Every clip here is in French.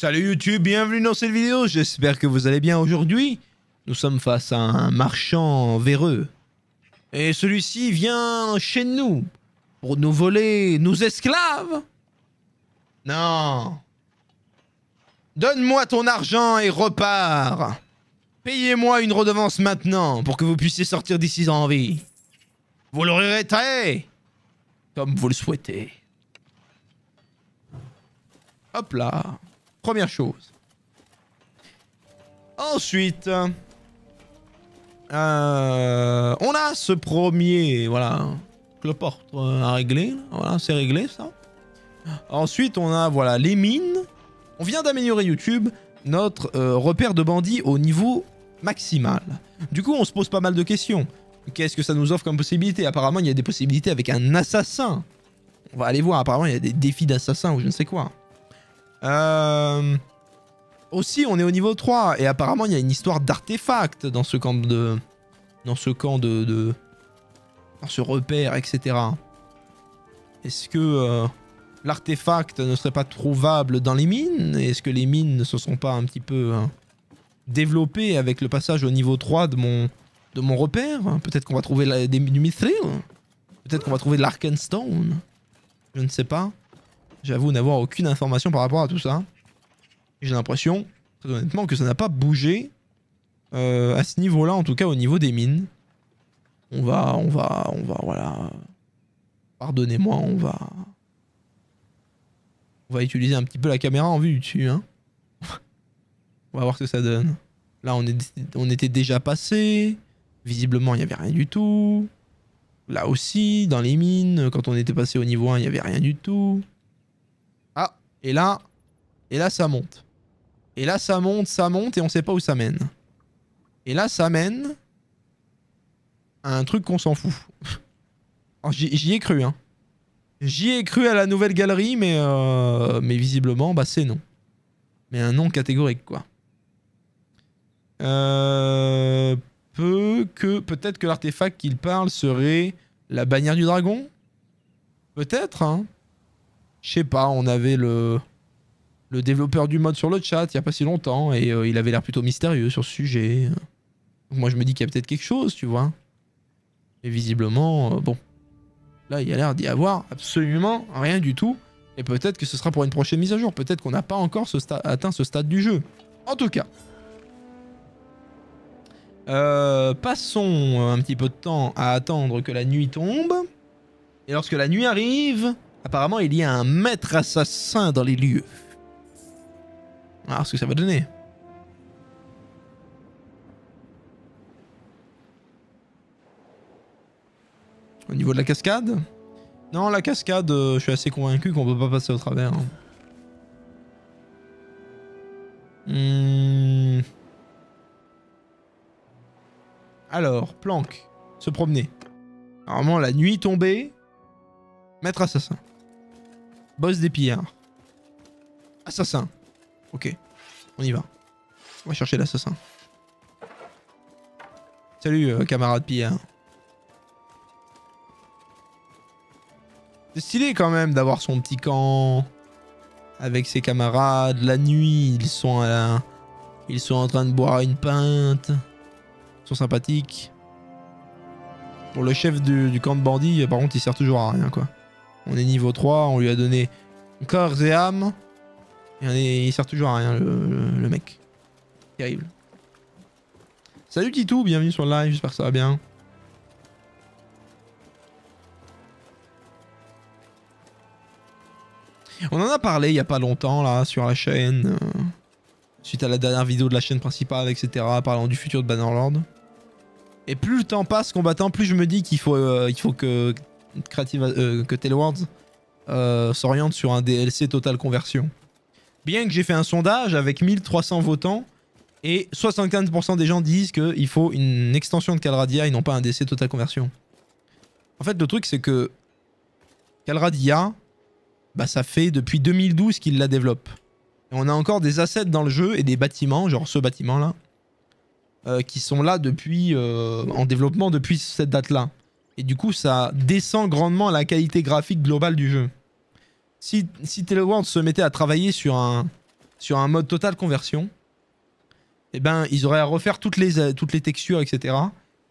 Salut YouTube, bienvenue dans cette vidéo, j'espère que vous allez bien aujourd'hui. Nous sommes face à un marchand véreux. Et celui-ci vient chez nous pour nous voler nos esclaves Non. Donne-moi ton argent et repars. Payez-moi une redevance maintenant pour que vous puissiez sortir d'ici en vie. Vous le regretterez comme vous le souhaitez. Hop là. Première chose. Ensuite, euh, on a ce premier, voilà, cloporte euh, à régler. Voilà, c'est réglé ça. Ensuite, on a, voilà, les mines. On vient d'améliorer YouTube, notre euh, repère de bandits au niveau maximal. Du coup, on se pose pas mal de questions. Qu'est-ce que ça nous offre comme possibilité? Apparemment, il y a des possibilités avec un assassin. On va aller voir. Apparemment, il y a des défis d'assassin ou je ne sais quoi. Euh... Aussi, on est au niveau 3 et apparemment, il y a une histoire d'artefact dans ce camp de... Dans ce camp de... de... Dans ce repère, etc. Est-ce que euh, l'artefact ne serait pas trouvable dans les mines? Est-ce que les mines ne se sont pas un petit peu hein, développées avec le passage au niveau 3 de mon, de mon repère? Peut-être qu'on va trouver la, des, du mithril? Peut-être qu'on va trouver de l'arkenstone? Je ne sais pas. J'avoue n'avoir aucune information par rapport à tout ça. J'ai l'impression, très honnêtement, que ça n'a pas bougé euh, à ce niveau-là, en tout cas au niveau des mines. On va, on va, on va, voilà. Pardonnez-moi, on va... On va utiliser un petit peu la caméra en vue du dessus, hein. on va voir ce que ça donne. Là, on, on était déjà passé. Visiblement, il n'y avait rien du tout. Là aussi, dans les mines, quand on était passé au niveau 1, il n'y avait rien du tout. Et là, et là, ça monte. Et là, ça monte, ça monte, et on sait pas où ça mène. Et là, ça mène à un truc qu'on s'en fout. J'y ai cru, hein. J'y ai cru à la nouvelle galerie, mais, euh, mais visiblement, bah c'est non. Mais un non catégorique, quoi. Euh, que peut-être que l'artefact qu'il parle serait la bannière du dragon? Peut-être, hein. Je sais pas, on avait le le développeur du mode sur le chat il y a pas si longtemps et euh, il avait l'air plutôt mystérieux sur ce sujet. Moi je me dis qu'il y a peut-être quelque chose, tu vois. Et visiblement, euh, bon. Là, il y a l'air d'y avoir absolument rien du tout. Et peut-être que ce sera pour une prochaine mise à jour. Peut-être qu'on n'a pas encore atteint ce stade du jeu. En tout cas. Euh, passons un petit peu de temps à attendre que la nuit tombe. Et lorsque la nuit arrive, apparemment il y a un maître assassin dans les lieux. Alors ce que ça va donner. Au niveau de la cascade? Non, la cascade, euh, je suis assez convaincu qu'on peut pas passer au travers. Hein. Hmm. Alors, planque. Se promener. Normalement, la nuit tombée. Maître assassin. Boss des pillards. Assassin. Ok. On y va. On va chercher l'assassin. Salut, euh, camarade pillard. C'est stylé quand même d'avoir son petit camp avec ses camarades. La nuit, ils sont ils sont en train de boire une pinte. Ils sont sympathiques. Pour le chef du, camp de bandits, par contre, il sert toujours à rien quoi. On est niveau 3, on lui a donné corps et âme. Et il sert toujours à rien le, mec. Terrible. Salut Titou, bienvenue sur le live, j'espère que ça va bien. On en a parlé il y a pas longtemps là sur la chaîne. Euh, suite à la dernière vidéo de la chaîne principale, etc. Parlant du futur de Bannerlord. Et plus le temps passe combattant, plus je me dis qu'il faut, euh, que Creative, euh, que Teleworlds s'oriente sur un DLC Total Conversion. Bien que j'ai fait un sondage avec 1300 votants, et 75% des gens disent qu'il faut une extension de Calradia et non pas un DLC Total Conversion. En fait, le truc, c'est que Calradia, bah, ça fait depuis 2012 qu'il la développe. Et on a encore des assets dans le jeu et des bâtiments, genre ce bâtiment-là, euh, qui sont là depuis euh, en développement depuis cette date-là. Et du coup, ça descend grandement la qualité graphique globale du jeu. Si, si Teleworld se mettait à travailler sur un, sur un mode total conversion, eh ben, ils auraient à refaire toutes les, toutes les textures, etc.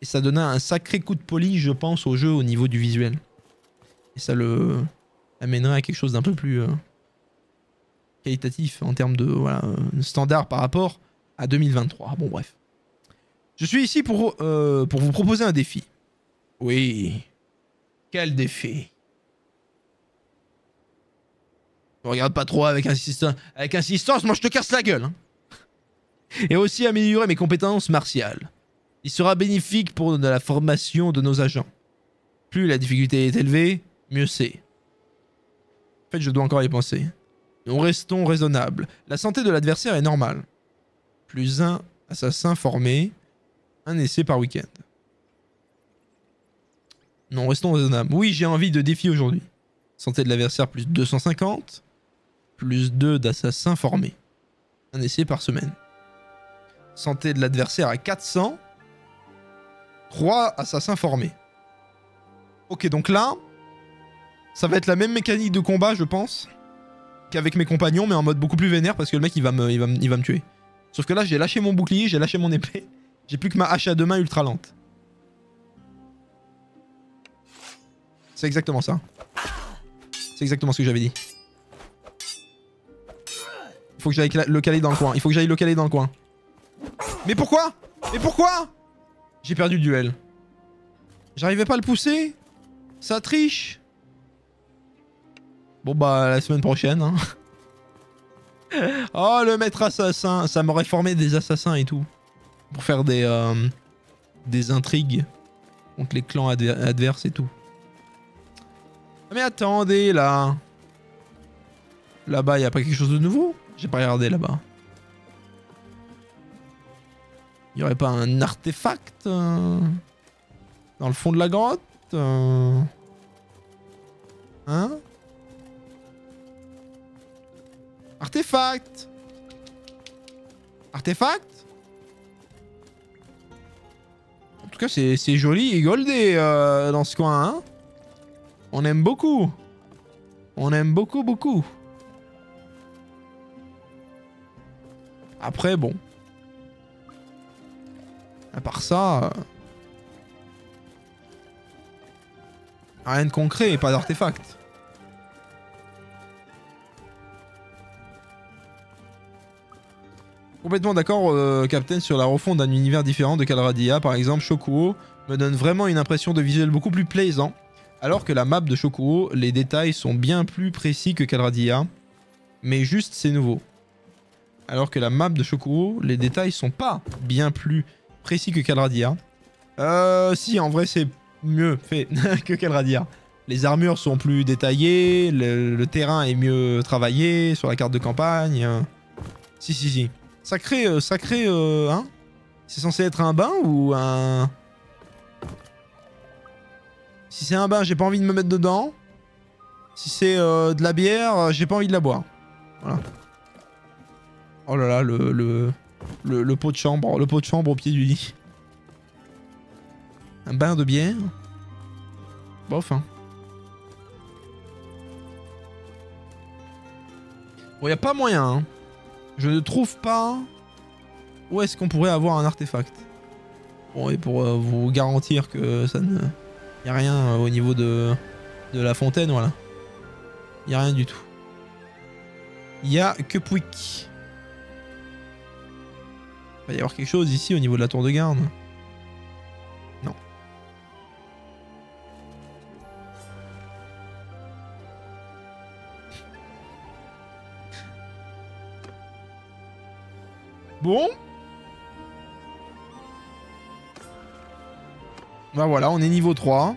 Et ça donnait un sacré coup de polish, je pense, au jeu au niveau du visuel. Et ça le amènerait à quelque chose d'un peu plus euh, qualitatif en termes de voilà, standard par rapport à 2023. Bon, bref. Je suis ici pour, euh, pour vous proposer un défi. Oui. Quel défi regarde pas trop avec insistance. Avec insistance, moi je te casse la gueule. Hein. Et aussi améliorer mes compétences martiales. Il sera bénéfique pour la formation de nos agents. Plus la difficulté est élevée, mieux c'est. En fait, je dois encore y penser. Nous restons raisonnables. La santé de l'adversaire est normale. Plus un assassin formé, un essai par week-end. Non, restons raisonnables. Oui, j'ai envie de défi aujourd'hui. Santé de l'adversaire plus 250 plus 2 d'assassins formés. Un essai par semaine. Santé de l'adversaire à 400. 3 assassins formés. Ok, donc là, ça va être la même mécanique de combat, je pense, qu'avec mes compagnons, mais en mode beaucoup plus vénère, parce que le mec, va me, il va me tuer. Sauf que là, j'ai lâché mon bouclier, j'ai lâché mon épée. J'ai plus que ma hache à deux mains ultra lente. C'est exactement ça. C'est exactement ce que j'avais dit. Il faut que j'aille le caler dans le coin. Il faut que j'aille le caler dans le coin. Mais pourquoi? Mais pourquoi? J'ai perdu le duel. J'arrivais pas à le pousser Ça triche Bon bah la semaine prochaine. Hein. oh le maître assassin Ça m'aurait formé des assassins et tout. Pour faire des, euh, des intrigues contre les clans adverses et tout. Mais attendez là. Là-bas, il a pas quelque chose de nouveau? J'ai pas regardé là-bas. Il aurait pas un artefact euh, dans le fond de la grotte euh, Hein? Artefact Artefact? En tout cas, c'est joli et goldé euh, dans ce coin. Hein? On aime beaucoup. On aime beaucoup, beaucoup. Après, bon. À part ça... Euh, rien de concret et pas d'artefact. Complètement d'accord, euh, Captain, sur la refonte d'un univers différent de Calradia. Par exemple, Shokuo me donne vraiment une impression de visuel beaucoup plus plaisant. Alors que la map de Shokuo, les détails sont bien plus précis que Calradia. Mais juste, c'est nouveau alors que la map de Shokuro, les détails sont pas bien plus précis que Calradia. Euh, si, en vrai, c'est mieux fait que Calradia. Les armures sont plus détaillées, le, terrain est mieux travaillé sur la carte de campagne. Si, si, si. Sacré, euh, sacré, euh, hein? C'est censé être un bain ou un... Si c'est un bain, j'ai pas envie de me mettre dedans. Si c'est euh, de la bière, j'ai pas envie de la boire. Voilà. Oh là là, le, le, le, pot de chambre, le pot de chambre au pied du lit. Un bain de bière. Bof, hein. Bon, y a pas moyen, hein. Je ne trouve pas où est-ce qu'on pourrait avoir un artefact. Bon, et pour euh, vous garantir que ça ne... Y a rien euh, au niveau de, de la fontaine, voilà. Y a rien du tout. Y a que Pouic va y avoir quelque chose ici au niveau de la tour de garde. Non. Bon. Bah voilà, on est niveau 3.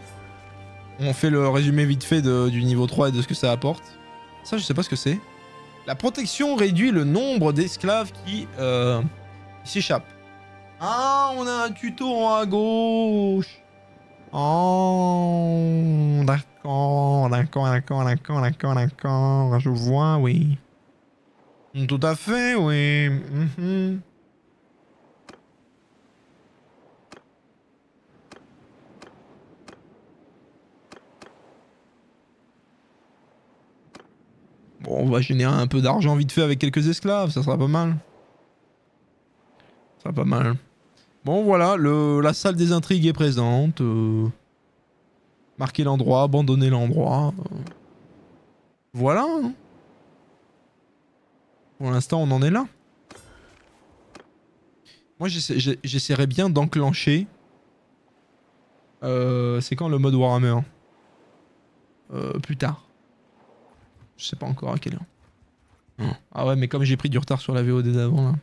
On fait le résumé vite fait du niveau 3 et de ce que ça apporte. Ça, je sais pas ce que c'est. La protection réduit le nombre d'esclaves qui... Euh, il s'échappe. Ah, on a un tuto à gauche. Oh, d'accord, d'accord, d'accord, d'accord, d'accord, d'accord. Je vois, oui. Tout à fait, oui. Mhm. On va générer un peu d'argent vite fait avec quelques esclaves, ça sera pas mal. Ça sera pas mal. Bon voilà, la salle des intrigues est présente. Euh, marquer l'endroit, abandonner l'endroit. Euh. voilà. Hein. Pour l'instant, on en est là. Moi, j'essaierais bien d'enclencher. Euh, c'est quand le mode Warhammer? Euh, Plus tard. Je sais pas encore à quelle heure. Ah ouais, mais comme j'ai pris du retard sur la VOD d'avant là.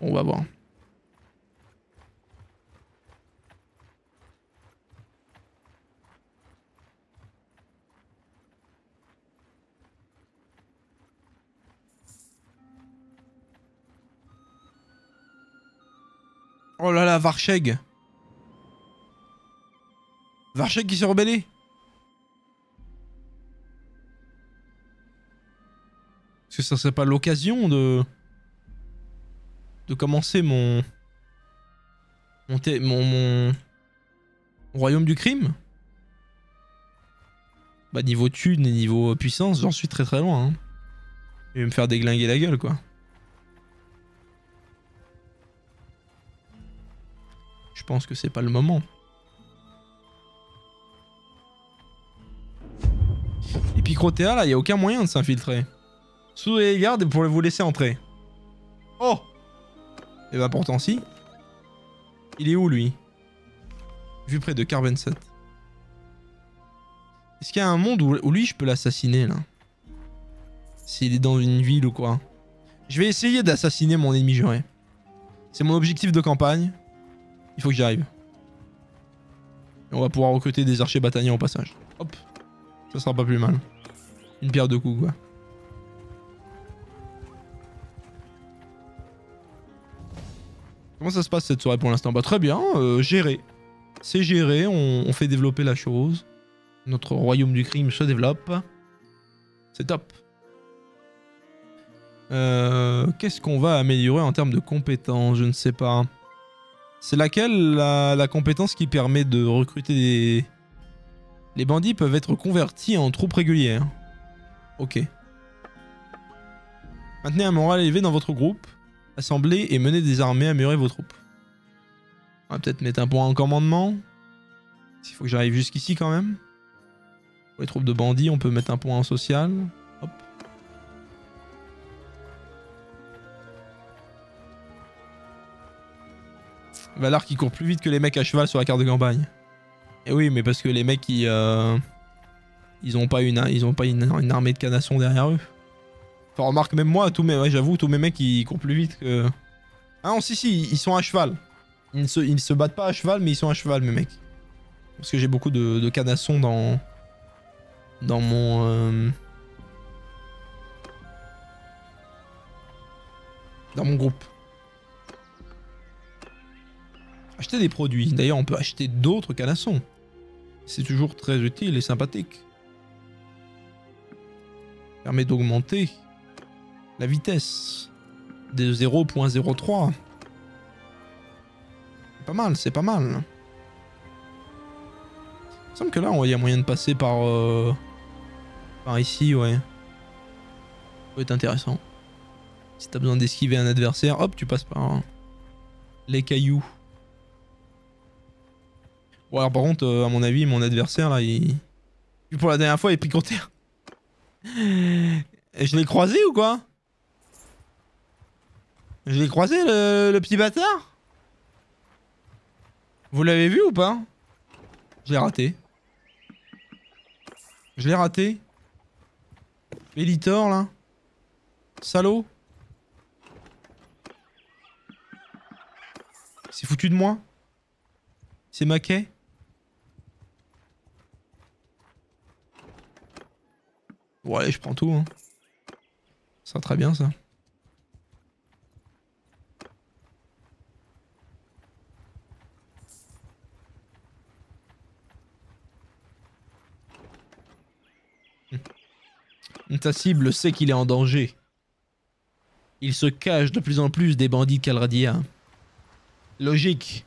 On va voir. Oh là là, Varcheg Varcheg qui s'est rebellé que ça serait pas l'occasion de... de commencer mon... Mon, mon, royaume du crime? Bah niveau thune et niveau puissance, j'en suis très très loin. Hein. Il va me faire déglinguer la gueule quoi. Je pense que c'est pas le moment. Et Picrotea, là, il a aucun moyen de s'infiltrer. Sous les gardes pour vous laisser entrer. Oh Et eh bah ben, pourtant si. Il est où, lui? Vu près de Carbenset. Est-ce qu'il y a un monde où, où lui, je peux l'assassiner, là? S'il est dans une ville ou quoi. Je vais essayer d'assassiner mon ennemi juré. C'est mon objectif de campagne. Il faut que j'y arrive. Et on va pouvoir recruter des archers bataillons au passage. Hop. Ça sera pas plus mal. Une pierre de coups, quoi. Comment ça se passe cette soirée pour l'instant? Bah très bien, euh, géré. C'est géré, on, fait développer la chose. Notre royaume du crime se développe. C'est top. Euh, Qu'est-ce qu'on va améliorer en termes de compétences? Je ne sais pas. C'est laquelle la, compétence qui permet de recruter des... Les bandits peuvent être convertis en troupes régulières? Ok. Maintenez un moral élevé dans votre groupe. Assemblez et menez des armées, améliorer vos troupes. On va peut-être mettre un point en commandement. S'il faut que j'arrive jusqu'ici quand même. Pour les troupes de bandits, on peut mettre un point en social. Valar qui court plus vite que les mecs à cheval sur la carte de campagne. Et oui, mais parce que les mecs, ils, euh, ils ont pas, une, ils pas une, armée de canassons derrière eux. Enfin, remarque, même moi, tous mes, ouais, j'avoue, tous mes mecs, ils courent plus vite que... Ah non, si, si, ils sont à cheval. Ils se, ils se battent pas à cheval, mais ils sont à cheval, mes mecs. Parce que j'ai beaucoup de, canassons dans... Dans mon... Euh, dans mon groupe. Acheter des produits. D'ailleurs, on peut acheter d'autres canassons. C'est toujours très utile et sympathique. Permet d'augmenter la vitesse de 0.03. Pas mal, c'est pas mal. Il me semble que là, il y a moyen de passer par... Euh, par ici, ouais. Ça peut être intéressant. Si t'as besoin d'esquiver un adversaire, hop, tu passes par les cailloux. Bon alors par contre, euh, à mon avis, mon adversaire là, il... Pour la dernière fois, il est pris Et je l'ai croisé ou quoi? Je l'ai croisé le, petit bâtard? Vous l'avez vu ou pas? Je l'ai raté. Je l'ai raté. Elitor là. Salaud. C'est foutu de moi. C'est maquet. Bon allez, je prends tout. Hein. Ça très bien ça. Ta cible sait qu'il est en danger. Il se cache de plus en plus des bandits Calradia. Logique.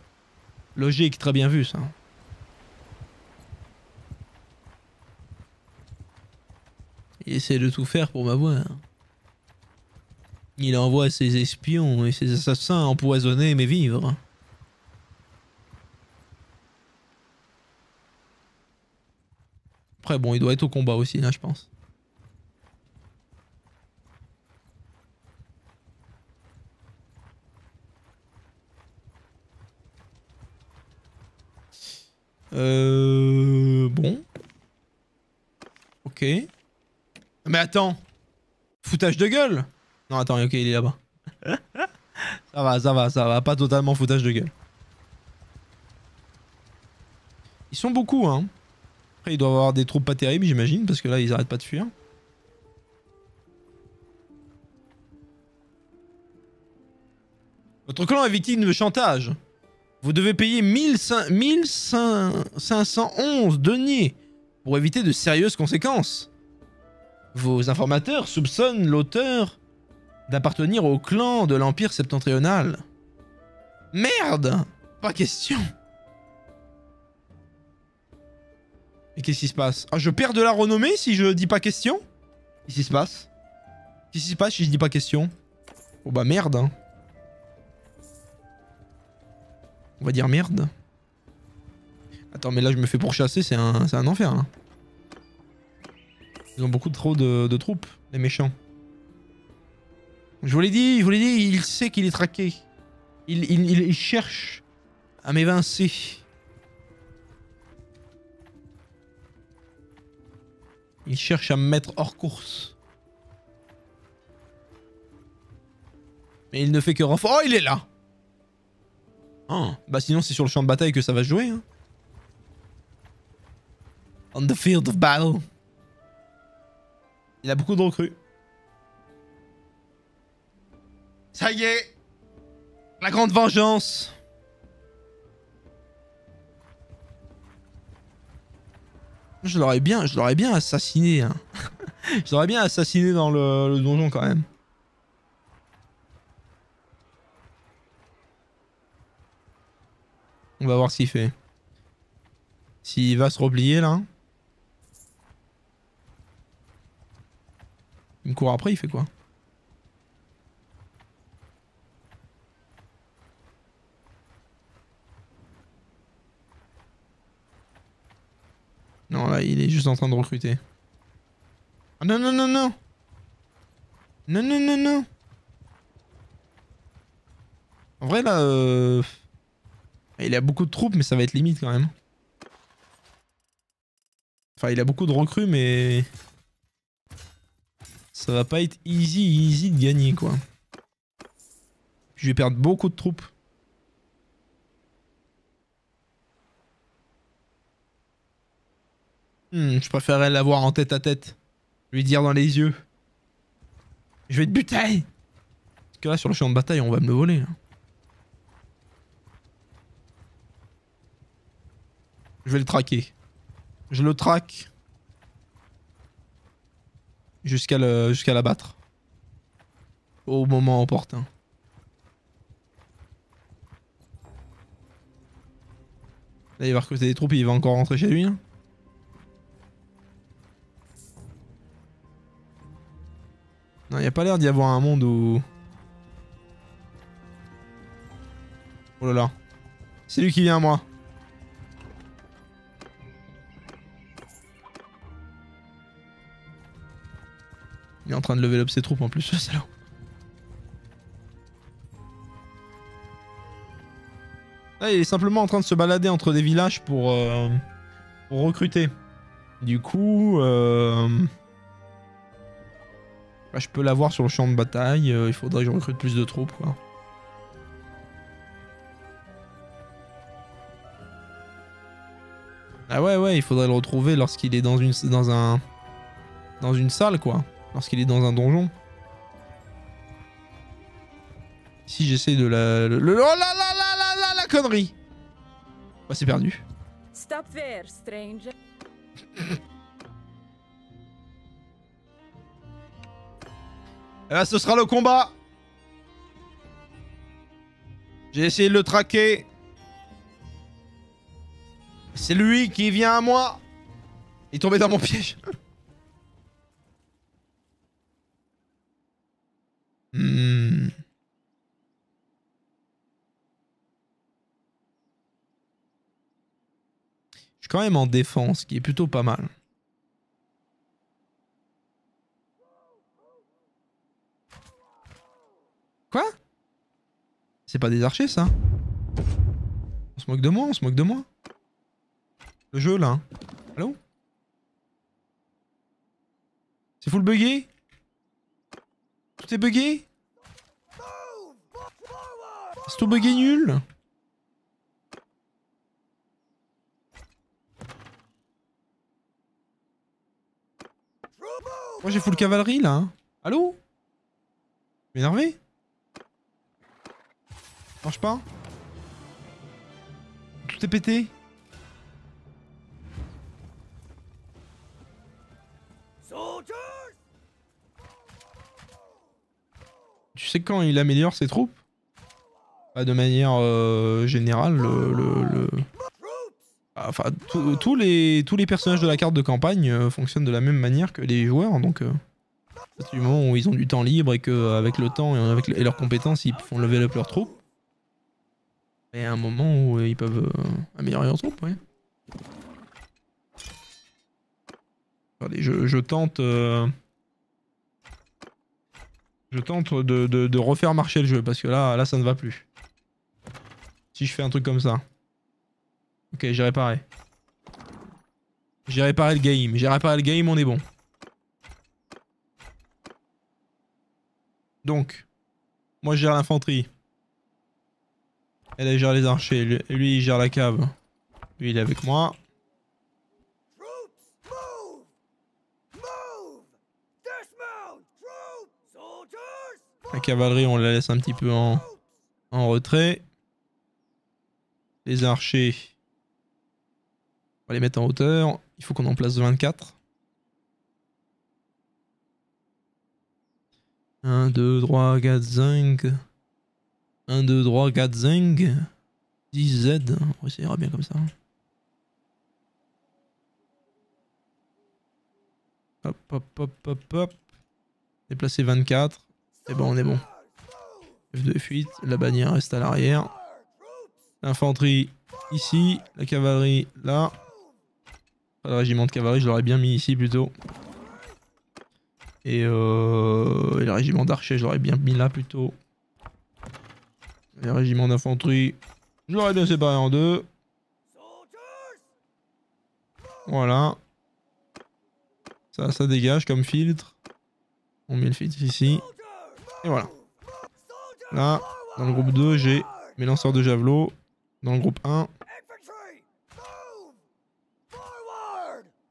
Logique, très bien vu ça. Il essaie de tout faire pour m'avoir. Il envoie ses espions et ses assassins empoisonner mes vivres. Après, bon, il doit être au combat aussi, là, je pense. Euh... Bon. Ok. Mais attends Foutage de gueule Non, attends, ok, il est là-bas. ça va, ça va, ça va. Pas totalement foutage de gueule. Ils sont beaucoup, hein. Après, il doit avoir des troupes pas terribles, j'imagine, parce que là, ils arrêtent pas de fuir. Votre clan est victime de chantage. Vous devez payer 1511 deniers pour éviter de sérieuses conséquences. Vos informateurs soupçonnent l'auteur d'appartenir au clan de l'Empire septentrional. Merde Pas question Et qu'est-ce qui se passe? Ah, je perds de la renommée si je dis pas question? Qu'est-ce qui se passe? Qu'est-ce qui se passe si je dis pas question? Oh bah merde hein. On va dire merde. Attends, mais là je me fais pourchasser, c'est un, enfer. Ils ont beaucoup trop de, troupes, les méchants. Je vous l'ai dit, je vous l'ai dit, il sait qu'il est traqué. Il, il cherche à m'évincer. Il cherche à me mettre hors course. Mais il ne fait que renforcer. Oh, il est là oh, Bah sinon c'est sur le champ de bataille que ça va jouer. Hein. On the field of battle. Il a beaucoup de recrues. Ça y est La grande vengeance Je l'aurais bien, je l'aurais bien assassiné. Hein. je l'aurais bien assassiné dans le, donjon quand même. On va voir qu'il fait. S'il va se replier là. Il me court après, il fait quoi? Non, là, il est juste en train de recruter. Ah non, non, non, non Non, non, non, non En vrai, là... Euh... Il a beaucoup de troupes, mais ça va être limite quand même. Enfin, il a beaucoup de recrues, mais... Ça va pas être easy, easy de gagner, quoi. Je vais perdre beaucoup de troupes. Hmm, je préférerais l'avoir en tête à tête. Lui dire dans les yeux. Je vais te buter Parce que là, sur le champ de bataille, on va me le voler. Je vais le traquer. Je le traque. Jusqu'à l'abattre. Au moment opportun. Là, il va recruter des troupes et il va encore rentrer chez lui. Hein. Non, il a pas l'air d'y avoir un monde où... Oh là là. C'est lui qui vient à moi. Est en train de lever up ses troupes en plus, ce salaud. Là, il est simplement en train de se balader entre des villages pour, euh, pour recruter. Du coup... Euh... Je peux l'avoir sur le champ de bataille. Euh, il faudrait que je recrute plus de troupes. Ah ouais, ouais, il faudrait le retrouver lorsqu'il est dans une, dans un, dans une salle, quoi. Lorsqu'il est dans un donjon. Si j'essaie de la... Le, oh là là là là là la connerie Bah c'est perdu. Stop there, stranger. Et là, ce sera le combat. J'ai essayé de le traquer. C'est lui qui vient à moi. Il est tombé dans mon piège. Hmm. Je suis quand même en défense, ce qui est plutôt pas mal. Quoi? C'est pas des archers ça? On se moque de moi, on se moque de moi Le jeu là. hein. Allô? C'est full buggé? Tout est buggé? C'est tout buggé nul? Moi j'ai full cavalerie là. hein. Allô? M'énervé Marche pas? Tout est pété? Sais quand il améliore ses troupes? De manière euh, générale, le... le- Enfin, tous- les, tous les personnages de la carte de campagne euh, fonctionnent de la même manière que les joueurs, donc... euh, à partir du moment où ils ont du temps libre et qu'avec le temps et, avec et leurs compétences, ils font level up leurs troupes. Et à un moment où euh, ils peuvent euh, améliorer leurs troupes, ouais. Je, je tente... Je tente de, refaire marcher le jeu, parce que là, là, ça ne va plus. Si je fais un truc comme ça. Ok, j'ai réparé. J'ai réparé le game. J'ai réparé le game, on est bon. Donc, moi je gère l'infanterie. Elle, gère les archers. Lui, il gère la cave. Lui, il est avec moi. La cavalerie, on la laisse un petit peu en, retrait. Les archers, on va les mettre en hauteur. Il faut qu'on en place 24. 1, 2, 3, 4, 5. 1, 2, 3, 4, 5. 10 Z. Ouais, ça ira bien comme ça. Hop, hop, hop, hop, hop. Déplacer 24. C'est bon, on est bon. F2, F8. La bannière reste à l'arrière. L'infanterie ici. La cavalerie là. Le régiment de cavalerie, je l'aurais bien mis ici plutôt. Et, euh, et le régiment d'archers, je l'aurais bien mis là plutôt. Et le régiment d'infanterie, je l'aurais bien séparé en deux. Voilà. Ça, ça dégage comme filtre. On met le filtre ici. Et voilà. Là, dans le groupe 2, j'ai mes lanceurs de javelot. Dans le groupe 1,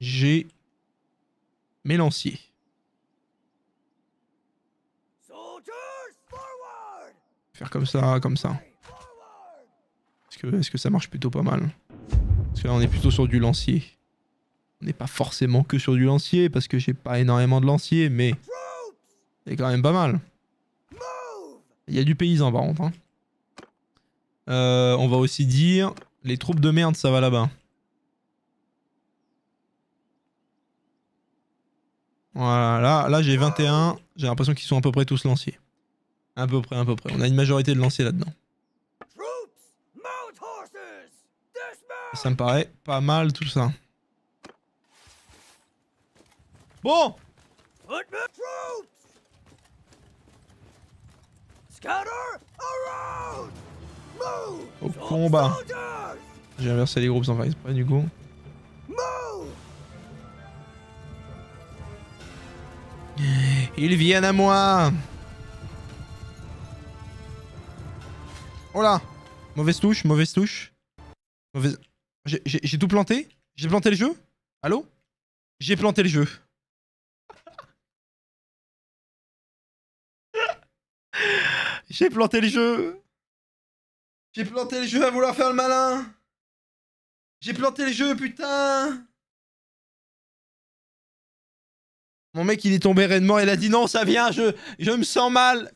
j'ai mes lanciers. Faire comme ça, comme ça. Est-ce que, que ça marche plutôt pas mal? Parce que là, on est plutôt sur du lancier. On n'est pas forcément que sur du lancier, parce que j'ai pas énormément de lanciers, mais c'est quand même pas mal. Il y a du paysan par contre. hein. Euh, on va aussi dire les troupes de merde, ça va là-bas. Voilà, là, là j'ai 21. J'ai l'impression qu'ils sont à peu près tous lanciers. À peu près, à peu près. On a une majorité de lanciers là-dedans. Ça me paraît pas mal tout ça. Bon Au combat. J'ai inversé les groupes sans faire exprès du coup. Ils viennent à moi. Oh là! Mauvaise touche, mauvaise touche. Mauvaise... J'ai- tout planté? J'ai planté le jeu? Allô? J'ai planté le jeu. J'ai planté le jeu J'ai planté le jeu à vouloir faire le malin J'ai planté le jeu, putain Mon mec, il est tombé raide mort, il a dit non, ça vient, je, je me sens mal.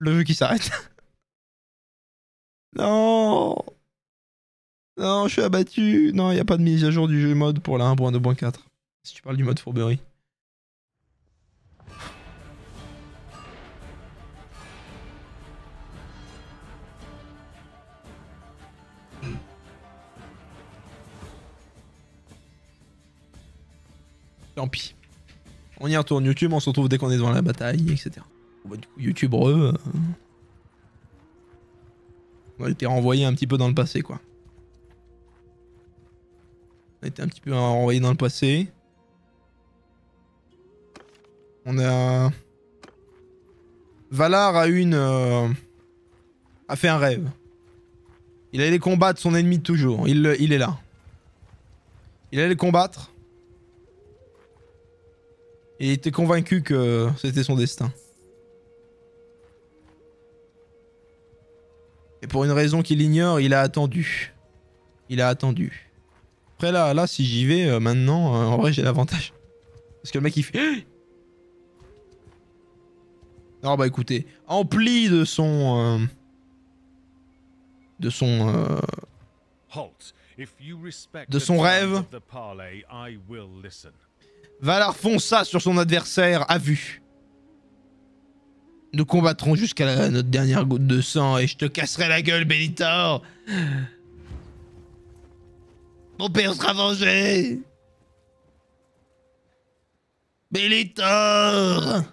Le jeu qui s'arrête. non. Non, je suis abattu. Non, il n'y a pas de mise à jour du jeu mode pour la 1.2.4. Si tu parles du mode fourberie. Tant pis. On y retourne YouTube, on se retrouve dès qu'on est devant la bataille, etc. Bah, du coup, YouTube euh, On a été renvoyé un petit peu dans le passé, quoi. On a été un petit peu renvoyé dans le passé. On a. Valar a une. euh, a fait un rêve. Il allait combattre son ennemi toujours. Il, il est là. Il allait combattre. Et il était convaincu que c'était son destin. Et pour une raison qu'il ignore, il a attendu. Il a attendu. Après là, là si j'y vais euh, maintenant, euh, en vrai j'ai l'avantage. Parce que le mec il fait... Non bah écoutez, empli de son... euh, de son... de son rêve. Valar fonça sur son adversaire à vue. Nous combattrons jusqu'à notre dernière goutte de sang et je te casserai la gueule, Bellitor Mon père sera vengé Bellitor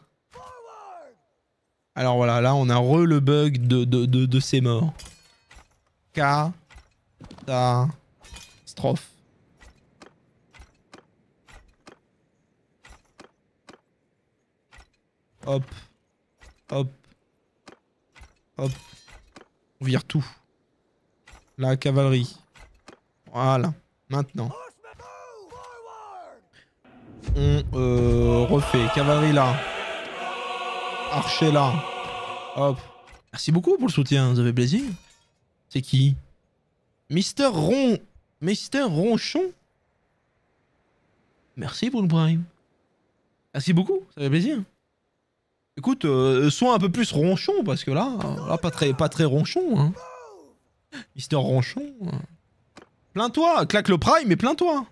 Alors voilà, là on a re le bug de, de, de, de ces morts. Hop. Hop. Hop. On vire tout. La cavalerie. Voilà. Maintenant. On euh, refait. Cavalerie là. Archer là. Hop. Merci beaucoup pour le soutien, ça fait plaisir. C'est qui? Mister Ron... Mister Ronchon? Merci pour le prime. Merci beaucoup, ça fait plaisir. Écoute, euh, sois un peu plus ronchon parce que là, là pas très, pas très ronchon. Hein. Mister Ronchon. euh. Plains-toi, claque le prime, mais plains-toi.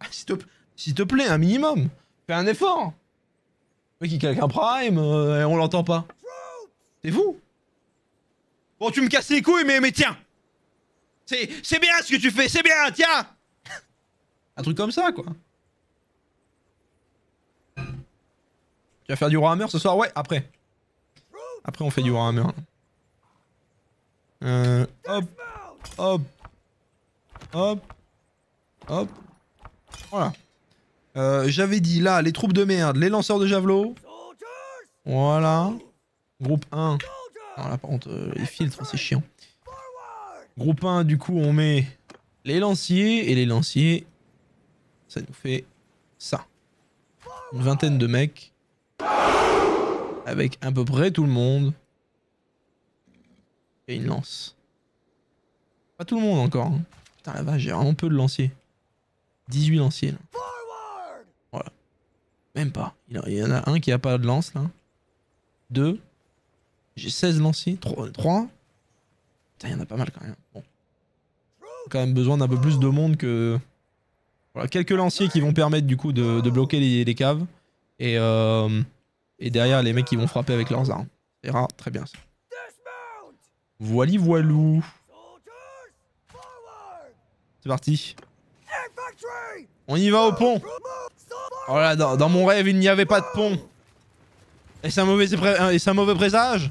Ah, S'il te, s'il te plaît, un minimum. Fais un effort. Le mec, il claque un prime euh, et on l'entend pas. C'est vous. Bon, tu me casses les couilles, mais, mais tiens. C'est, c'est bien ce que tu fais, c'est bien, tiens. Un truc comme ça, quoi. Tu vas faire du Warhammer ce soir? Ouais, après. Après, on fait du Warhammer. Euh, hop, hop, hop, hop. Voilà. Euh, J'avais dit là, les troupes de merde, les lanceurs de javelot. Voilà. Groupe 1. Non, là, par contre, euh, les filtres, c'est chiant. Groupe 1, du coup, on met les lanciers. Et les lanciers, ça nous fait ça. Une vingtaine de mecs. Avec à peu près tout le monde. Et une lance. Pas tout le monde encore. hein. Putain la vache, j'ai vraiment peu de lanciers. 18 lanciers là. Voilà. Même pas. Il y en a- un qui a pas de lance là. Deux. J'ai 16 lanciers. 3. 3. Putain, il y en a pas mal quand même. Bon. Quand même besoin d'un peu plus de monde que. Voilà, quelques lanciers qui vont permettre du coup de, bloquer les caves. Et, euh, et derrière les mecs qui vont frapper avec leurs armes. Ça ira très bien ça. Voili voilou. C'est parti. On y va au pont. Oh là, dans, mon rêve, il n'y avait pas de pont. Et c'est un mauvais, c'est un mauvais présage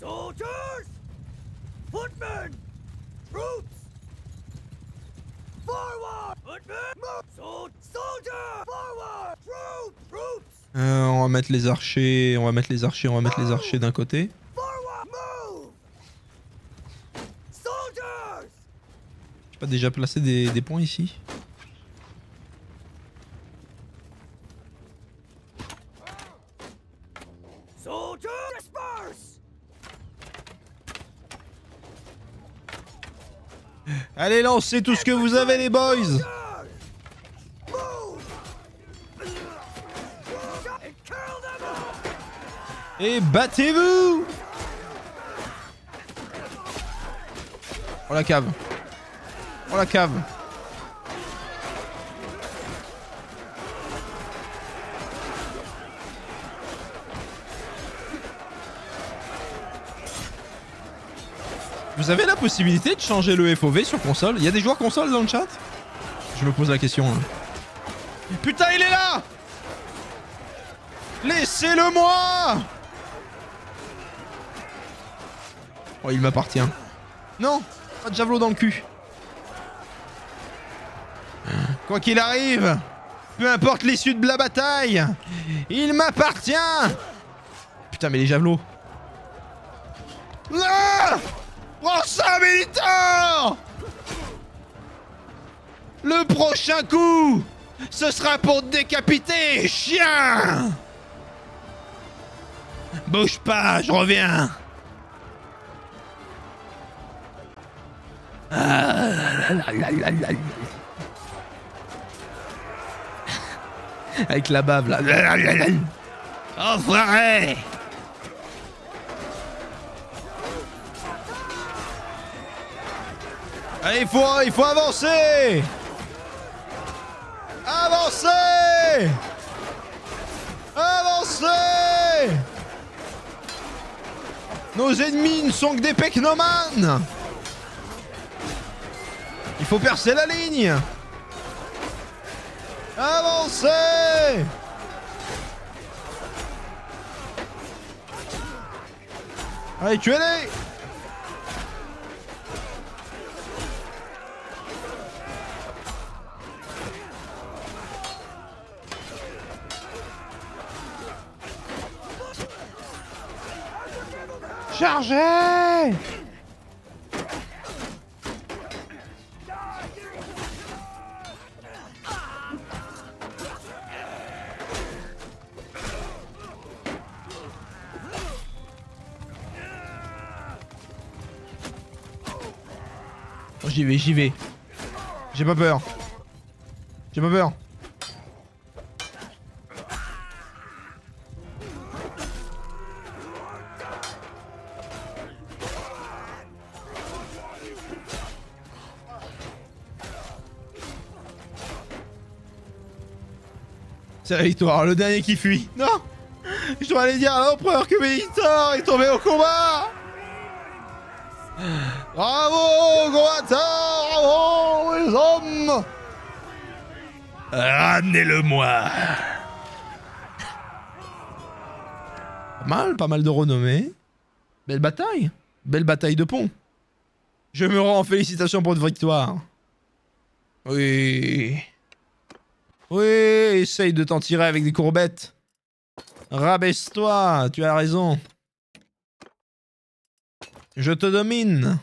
Soldiers! Footmen! Euh, On va mettre les archers, on va mettre les archers, on va mettre les archers d'un côté. J'ai pas déjà placé des, des points ici! Allez, lancez tout ce que vous avez, les boys Et battez-vous. Oh la cave. Oh la cave. Vous avez la possibilité de changer le FOV sur console. Il y a des joueurs console dans le chat? Je me pose la question. là. Putain, il est là! Laissez-le moi Oh, il m'appartient. Non Pas de javelot dans le cul. Quoi qu'il arrive, peu importe l'issue de la bataille, il m'appartient Putain, mais les javelots. Prends ça, militant Le prochain coup, ce sera pour te décapiter, chien Bouge pas, je reviens Avec la bave là. Enfoiré. Allez, il faut, il faut avancer. Nos ennemis ne sont que des pecnomanes faut percer la ligne. Avancez. Allez, tuez-les Chargez J'y vais, j'y vais. J'ai pas peur. J'ai pas peur. C'est la victoire, le dernier qui fuit. Non Je dois aller dire à l'empereur que Melitor est tombé au combat Bravo, combattant Bravo, les hommes Ramenez-le-moi Pas mal, pas mal de renommée. Belle bataille. Belle bataille de pont. Je me rends en félicitations pour votre victoire. Oui. Oui, essaye de t'en tirer avec des courbettes. Rabaisse-toi, tu as raison. Je te domine.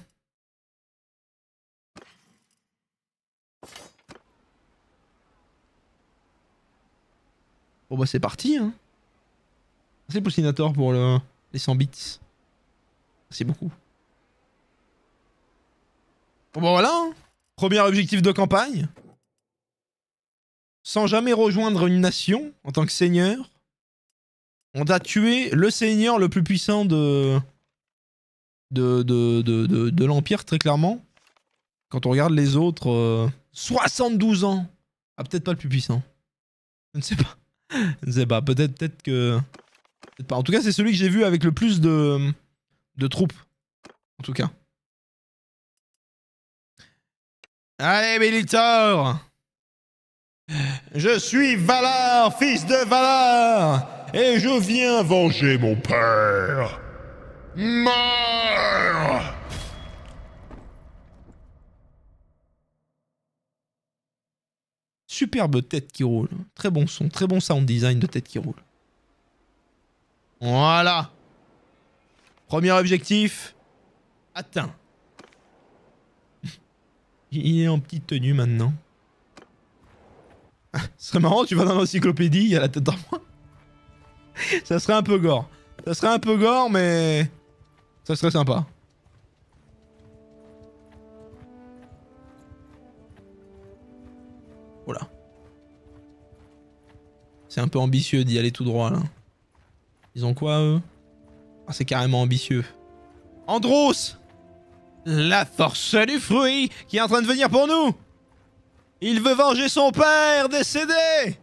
Bon bah c'est parti hein. C'est Poussinator pour le... les 100 bits. C'est beaucoup. Bon bah voilà. hein. Premier objectif de campagne. Sans jamais rejoindre une nation en tant que seigneur. On a tué le seigneur le plus puissant de de, de, de, de, l'Empire, très clairement. Quand on regarde les autres, euh, 72 ans. Ah, peut-être pas le plus puissant. Je ne sais pas. Je ne sais pas. Peut-être que. peut-être pas. En tout cas, c'est celui que j'ai vu avec le plus de, de troupes. En tout cas. Allez, Militor Je suis Valar, fils de Valar Et je viens venger mon père Superbe tête qui roule. Très bon son, très bon sound design de tête qui roule. Voilà. Premier objectif atteint. Il est en petite tenue maintenant. Ah, Ce serait marrant, tu vas dans l'encyclopédie, il y a la tête moins. Ça serait un peu gore. Ça serait un peu gore, mais ça serait sympa. Voilà. C'est un peu ambitieux d'y aller tout droit là. Ils ont quoi eux? Ah c'est carrément ambitieux. Andros La force du fruit qui est en train de venir pour nous Il veut venger son père décédé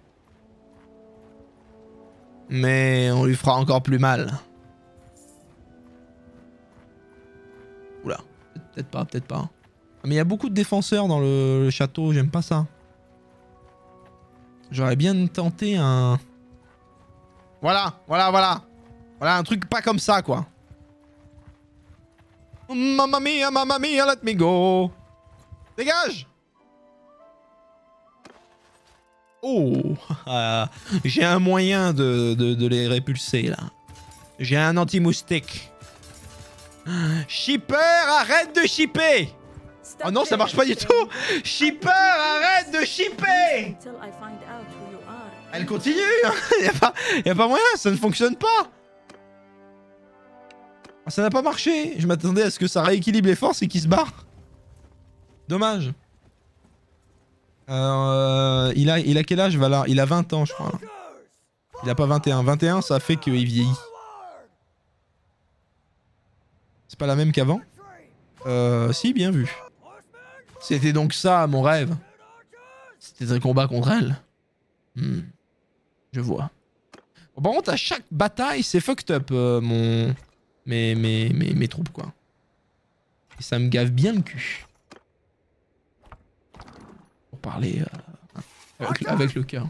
Mais on lui fera encore plus mal. Peut-être pas, peut-être pas. Ah, mais il y a beaucoup de défenseurs dans le, château, j'aime pas ça. J'aurais bien tenté un... Voilà, voilà, voilà. Voilà, un truc pas comme ça, quoi. Mamma mia, mamma mia, let me go. Dégage Oh ah, J'ai un moyen de, de, de les répulser, là. J'ai un anti-moustique. Shipper, arrête de shipper Oh non, ça marche pas du tout Shipper, arrête de shipper. Elle continue hein. y, a pas, y a pas moyen, ça ne fonctionne pas Ah, Ça n'a pas marché Je m'attendais à ce que ça rééquilibre les forces et qu'il se barre. Dommage. Euh, il, a, il a quel âge Valar? Il a 20 ans, je crois. Il a pas 21. 21, ça fait qu'il vieillit. C'est pas la même qu'avant. Euh, si, bien vu. C'était donc ça, mon rêve. C'était un combat contre elle. Hmm. Je vois. Bon, par contre, à chaque bataille, c'est fucked up, euh, mon... Mes, mes, mes, mes troupes, quoi. Et ça me gave bien le cul. Pour parler euh, avec, avec le cœur.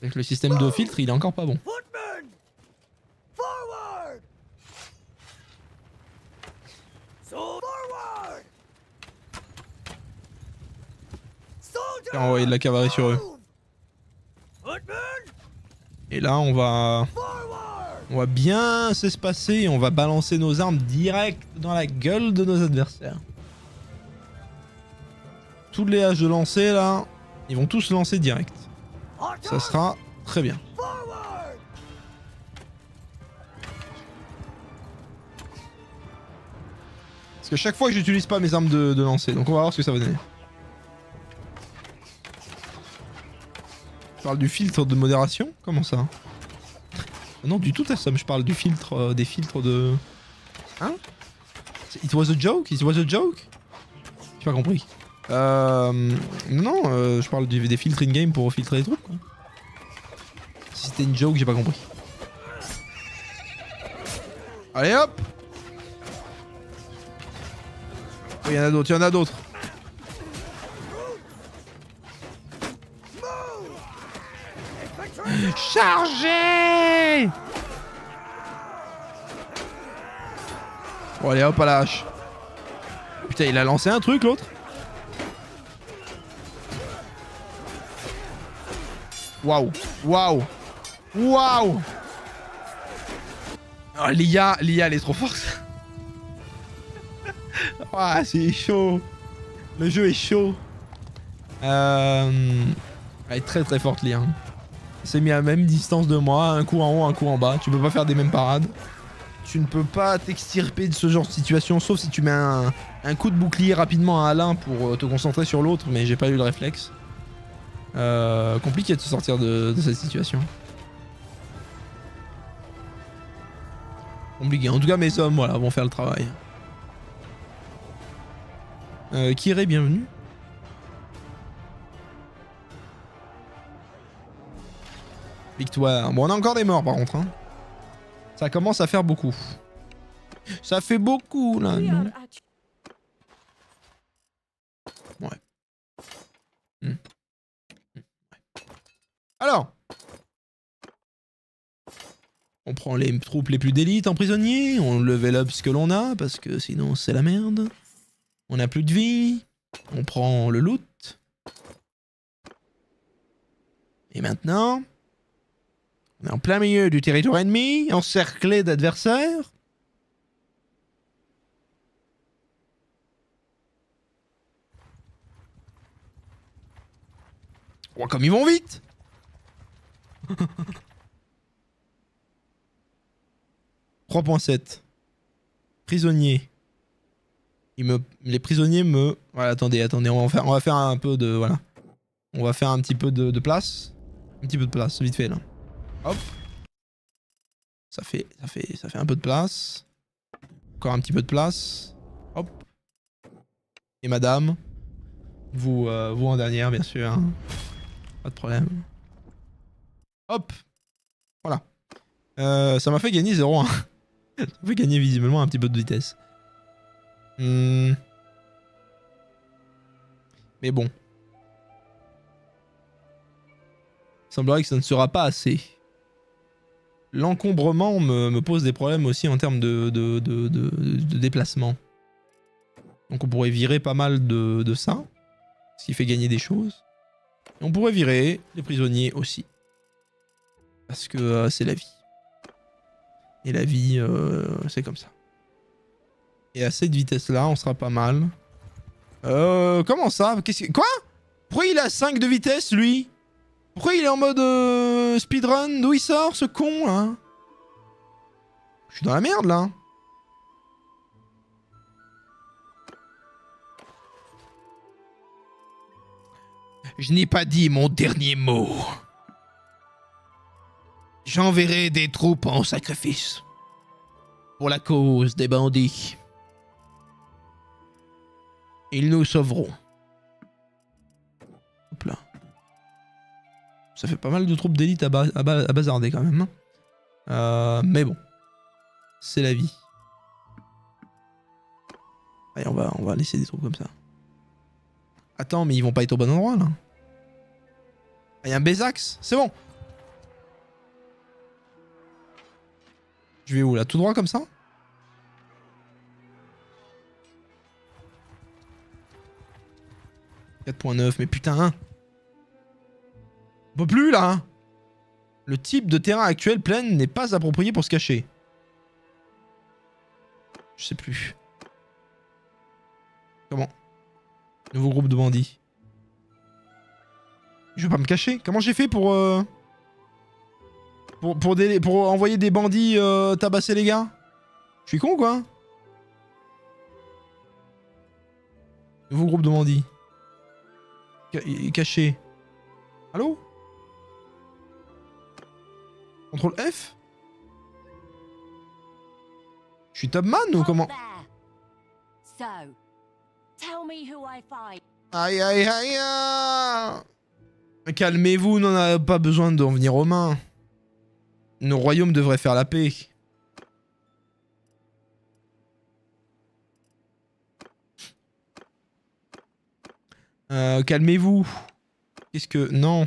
Avec le système de filtre, il est encore pas bon. Soldiers, J'ai envoyé de la cavalerie sur eux. Et là, on va... On va bien s'espacer et on va balancer nos armes direct dans la gueule de nos adversaires. Tous les haches de lancer là, ils vont tous lancer direct. Ça sera très bien. Parce que chaque fois j'utilise pas mes armes de, de lancer, donc on va voir ce que ça va donner. Je parle du filtre de modération Comment ça Non du tout ça, je parle du filtre, euh, des filtres de... Hein It was a joke It was a joke J'ai pas compris. Euh... Non, euh, je parle des filtres in-game pour filtrer les troupes. quoi. Si c'était une joke, j'ai pas compris. Allez hop Il y en a d'autres, il y en a d'autres. Chargez Bon allez hop à la hache. Putain il a lancé un truc l'autre. Waouh Waouh Waouh oh, L'IA, l'IA elle est trop forte. Ah c'est chaud. Le jeu est chaud. Euh... Elle est très très forte l'IA. C'est mis à la même distance de moi, un coup en haut, un coup en bas. Tu peux pas faire des mêmes parades. Tu ne peux pas t'extirper de ce genre de situation, sauf si tu mets un, coup de bouclier rapidement à l'un pour euh, te concentrer sur l'autre, mais j'ai pas eu le réflexe. Euh, compliqué de se sortir de, cette situation. Compliqué. En tout cas, mes hommes, vont faire le travail. Euh, Kiré, bienvenue? Victoire. Bon, on a encore des morts par contre. hein. Ça commence à faire beaucoup. Ça fait beaucoup là. We non are at Alors. On prend les troupes les plus d'élite en prisonnier. On level up ce que l'on a parce que sinon c'est la merde. On a plus de vie. On prend le loot. Et maintenant, en plein milieu du territoire ennemi, encerclé d'adversaires. Oh, comme ils vont vite 3.7 Prisonniers. Ils me... Les prisonniers me... Voilà, attendez, attendez, on va faire, un peu de... Voilà. On va faire un petit peu de place. Un petit peu de place, vite fait là. Hop. Ça fait, ça fait, ça fait un peu de place. Encore un petit peu de place. Hop. Et madame. Vous, euh, vous en dernière, bien sûr. hein. Pas de problème. Hop. Voilà. Euh, ça m'a fait gagner 0-1. ça m'a fait gagner visiblement un petit peu de vitesse. Hmm. Mais bon. Il semblerait que ça ne sera pas assez. L'encombrement me, pose des problèmes aussi en termes de, déplacement. Donc on pourrait virer pas mal de, ça, ce qui fait gagner des choses. On pourrait virer les prisonniers aussi. Parce que euh, c'est la vie. Et la vie, euh, c'est comme ça. Et à cette vitesse-là, on sera pas mal. Euh, comment ça? Quoi? Pourquoi il a 5 de vitesse, lui? Pourquoi il est en mode euh, speedrun? D'où il sort, ce con, là? Je suis dans la merde, là. Je n'ai pas dit mon dernier mot. J'enverrai des troupes en sacrifice. Pour la cause des bandits. Ils nous sauveront. Ça fait pas mal de troupes d'élite à, ba- à ba- à bazarder quand même. hein. Euh, mais bon. C'est la vie. Allez, on va, on va laisser des troupes comme ça. Attends, mais ils vont pas être au bon endroit là. Ah, y a un Bézax, c'est bon. Je vais où là? Tout droit comme ça? 4.9, mais putain hein. Plus là hein. Le type de terrain actuel plein n'est pas approprié pour se cacher. Je sais plus. Comment? Nouveau groupe de bandits. Je vais pas me cacher. Comment j'ai fait pour... euh, Pour, pour, envoyer des bandits euh, tabasser les gars? Je suis con quoi Nouveau groupe de bandits. Ca- caché. Allô? Contrôle F Je suis Tabman ou comment. Aïe aïe aïe aïe Calmez-vous, on n'en a pas besoin d'en venir aux mains. Nos royaumes devraient faire la paix. Euh, Calmez-vous. Qu'est-ce que... Non,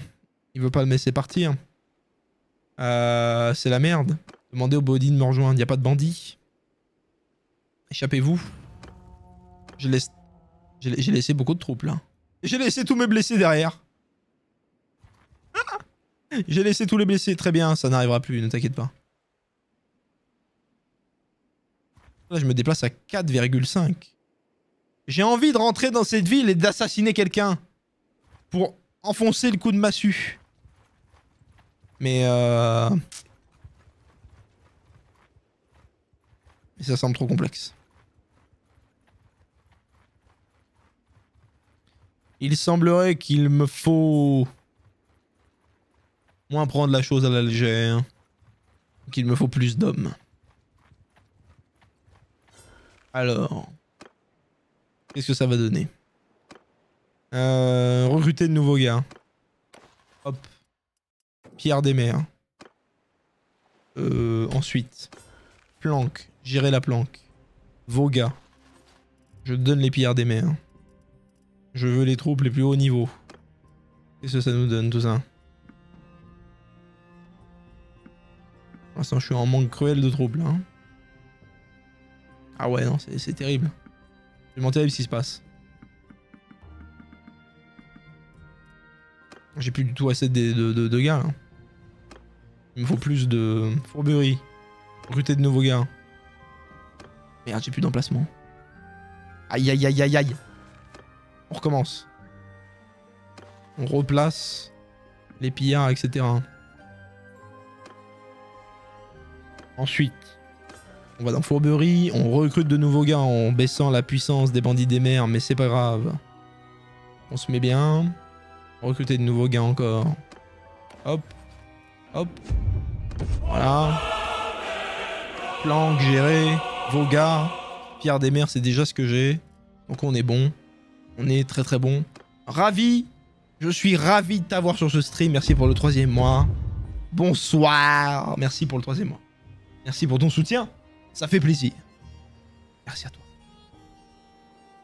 il veut pas me laisser partir. Euh, c'est la merde. Demandez au body de me rejoindre, y a pas de bandit. Échappez-vous. J'ai laissé beaucoup de troupes là. J'ai laissé tous mes blessés derrière. J'ai laissé tous les blessés. Très bien, ça n'arrivera plus, ne t'inquiète pas. Là, je me déplace à 4,5. J'ai envie de rentrer dans cette ville et d'assassiner quelqu'un. Pour enfoncer le coup de massue. Mais euh... Mais ça semble trop complexe. Il semblerait qu'il me faut moins prendre la chose à la légère. Qu'il me faut plus d'hommes. Alors, qu'est-ce que ça va donner? Euh, Recruter de nouveaux gars. Hop. Pierre des mers. Euh, ensuite, planque. Gérer la planque. Vos gars. Je donne les pierres des mers. Je veux les troupes les plus hauts niveaux. Qu'est-ce que ça nous donne tout ça? Pour l'instant, je suis en manque cruel de troupes là. hein. Ah ouais, non, c'est terrible. C'est vraiment terrible ce qui se passe. J'ai plus du tout assez de, gars. là. Il me faut plus de fourberie. Recruter de nouveaux gars. Merde, j'ai plus d'emplacement. Aïe aïe aïe aïe aïe. On recommence. On replace les pillards, etc. Ensuite, on va dans Fourberie, on recrute de nouveaux gars en baissant la puissance des bandits des mers, mais c'est pas grave. On se met bien. Recruter de nouveaux gars encore. Hop. Hop. Voilà. Planque géré. Vos gars. Pierre des mers, c'est déjà ce que j'ai. Donc on est bon. On est très très bon. Ravi. Je suis ravi de t'avoir sur ce stream. Merci pour le troisième mois. Bonsoir. Merci pour le troisième mois. Merci pour ton soutien. Ça fait plaisir. Merci à toi.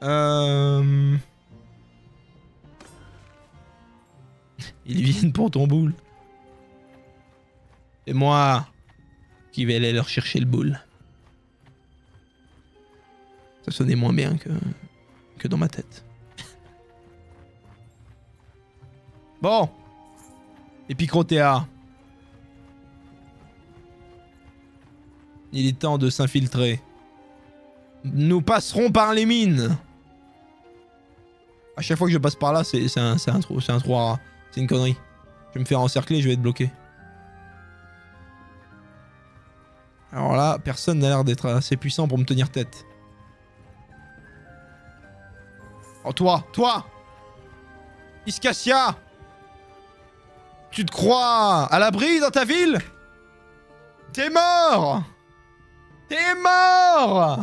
Euh... Ils viennent pour ton boule. Et moi qui vais aller leur chercher le boule. Ça sonnait moins bien que, dans ma tête. Bon. Épicrotéa. Il est temps de s'infiltrer. Nous passerons par les mines. À chaque fois que je passe par là, c'est c'est un, c'est un trou, c'est un trou à. C'est une connerie. Je vais me faire encercler, je vais être bloqué. Alors là, personne n'a l'air d'être assez puissant pour me tenir tête. Oh toi, toi! Iscassia Tu te crois à l'abri dans ta ville? T'es mort! T'es mort!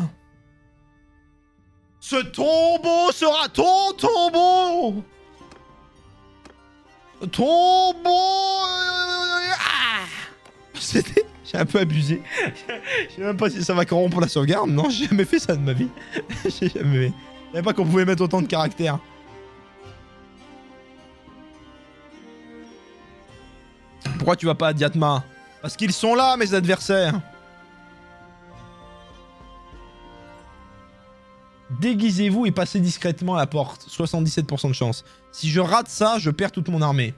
Ce tombeau sera ton tombeau! Tombeau! Ah! C'était... J'ai un peu abusé. Je sais même pas si ça va corrompre la sauvegarde. Non, j'ai jamais fait ça de ma vie. j'ai jamais... Je savais pas qu'on pouvait mettre autant de caractères. Pourquoi tu vas pas à Diatma? Parce qu'ils sont là, mes adversaires. Déguisez-vous et passez discrètement à la porte. 77% de chance. Si je rate ça, je perds toute mon armée.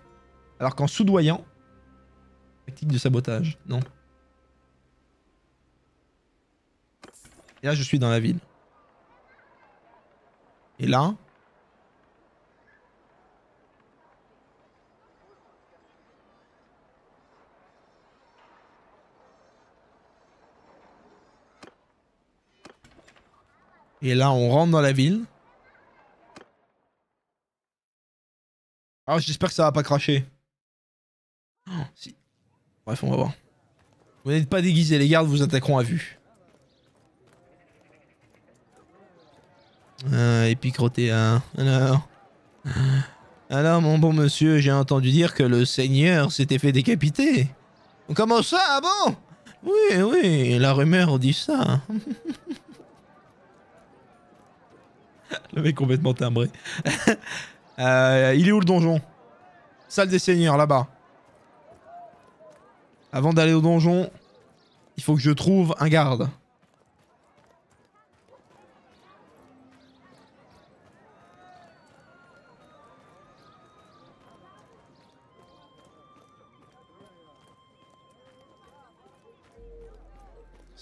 Alors qu'en soudoyant... Tactique de sabotage. Non. Et là, je suis dans la ville. Et là... Et là, on rentre dans la ville. Ah, j'espère que ça va pas cracher. Oh, si. Bref, on va voir. Vous n'êtes pas déguisés, les gardes vous attaqueront à vue. Ah, épicrotéa. Alors. Alors, mon bon monsieur, j'ai entendu dire que le seigneur s'était fait décapiter. Comment ça, ah bon? Oui, oui, la rumeur dit ça. le mec complètement timbré. Euh, il est où le donjon? Salle des seigneurs, là-bas. Avant d'aller au donjon, il faut que je trouve un garde.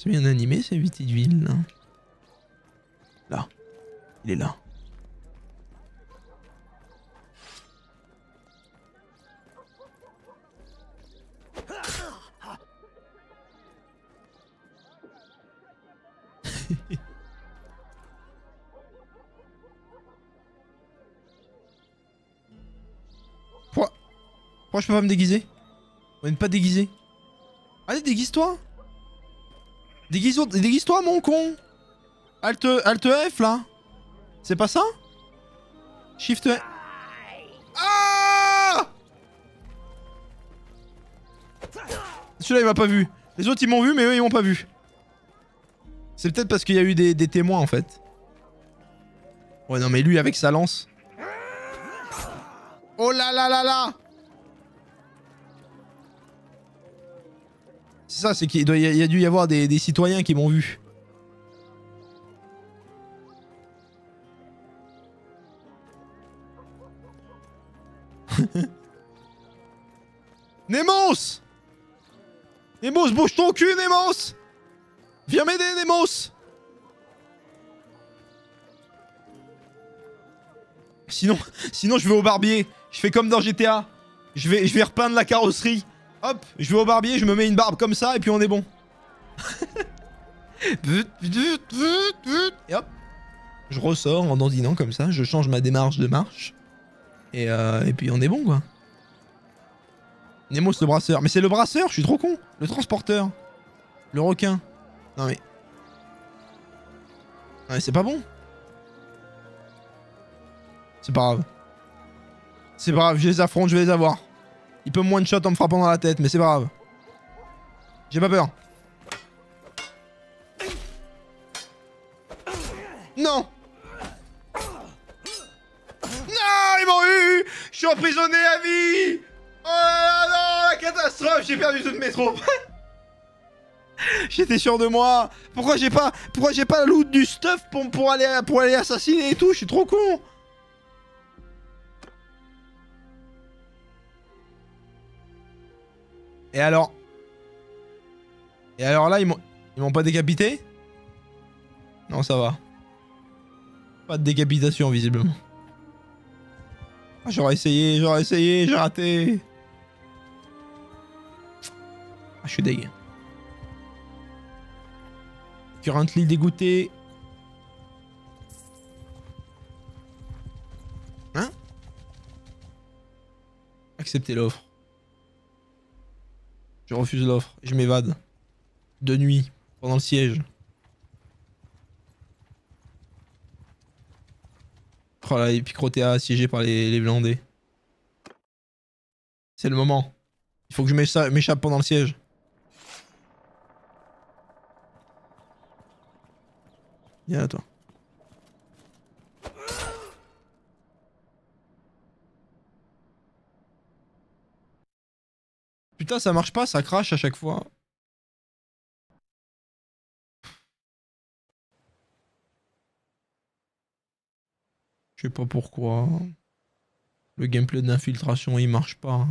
Bien animé ces petites villes là. Là. Il est là. Pourquoi? Pourquoi je peux pas me déguiser? On n'est pas déguisé. Allez, déguise-toi Déguise-toi, déguise-toi, mon con. Alt, Alt F, là. C'est pas ça? Shift F... Ah! Celui-là, il m'a pas vu. Les autres, ils m'ont vu, mais eux, ils m'ont pas vu. C'est peut-être parce qu'il y a eu des témoins, en fait. Ouais, non, mais lui, avec sa lance... Oh là là là là C'est ça, c'est qu'il y, y a dû y avoir des, des citoyens qui m'ont vu. Nemos Nemos, bouge ton cul, Nemos Viens m'aider, Nemos Sinon, sinon je vais au barbier. Je fais comme dans GTA. Je vais, je vais repeindre la carrosserie. Hop, je vais au barbier, je me mets une barbe comme ça et puis on est bon. et hop. Je ressors en dandinant comme ça, je change ma démarche de marche. Et, euh, et puis on est bon quoi. Nemos le brasseur. Mais c'est le brasseur, je suis trop con. Le transporteur. Le requin. Non mais... Non mais c'est pas bon. C'est pas grave. C'est pas grave, je les affronte, je vais les avoir. Il peut me one-shot en me frappant dans la tête, mais c'est pas grave. J'ai pas peur. Non. Non, ils m'ont eu. Je suis emprisonné à vie. Oh là là, la catastrophe. J'ai perdu toutes mes troupes. J'étais sûr de moi. Pourquoi j'ai pas pourquoi j'ai pas loot du stuff pour, pour, aller, pour aller assassiner et tout? Je suis trop con Et alors Et alors là, ils m'ont pas décapité? Non, ça va. Pas de décapitation, visiblement. Ah, j'aurais essayé, j'aurais essayé, j'ai raté. Ah, je suis deg. Currently dégoûté. Hein? Accepter l'offre. Je refuse l'offre. Je m'évade. De nuit, pendant le siège. Oh là, Epicrotea assiégé par les, les. C'est le moment. Il faut que je m'écha- m'échappe pendant le siège. Viens là, toi. Putain, ça marche pas, ça crache à chaque fois. Je sais pas pourquoi. Le gameplay d'infiltration il marche pas.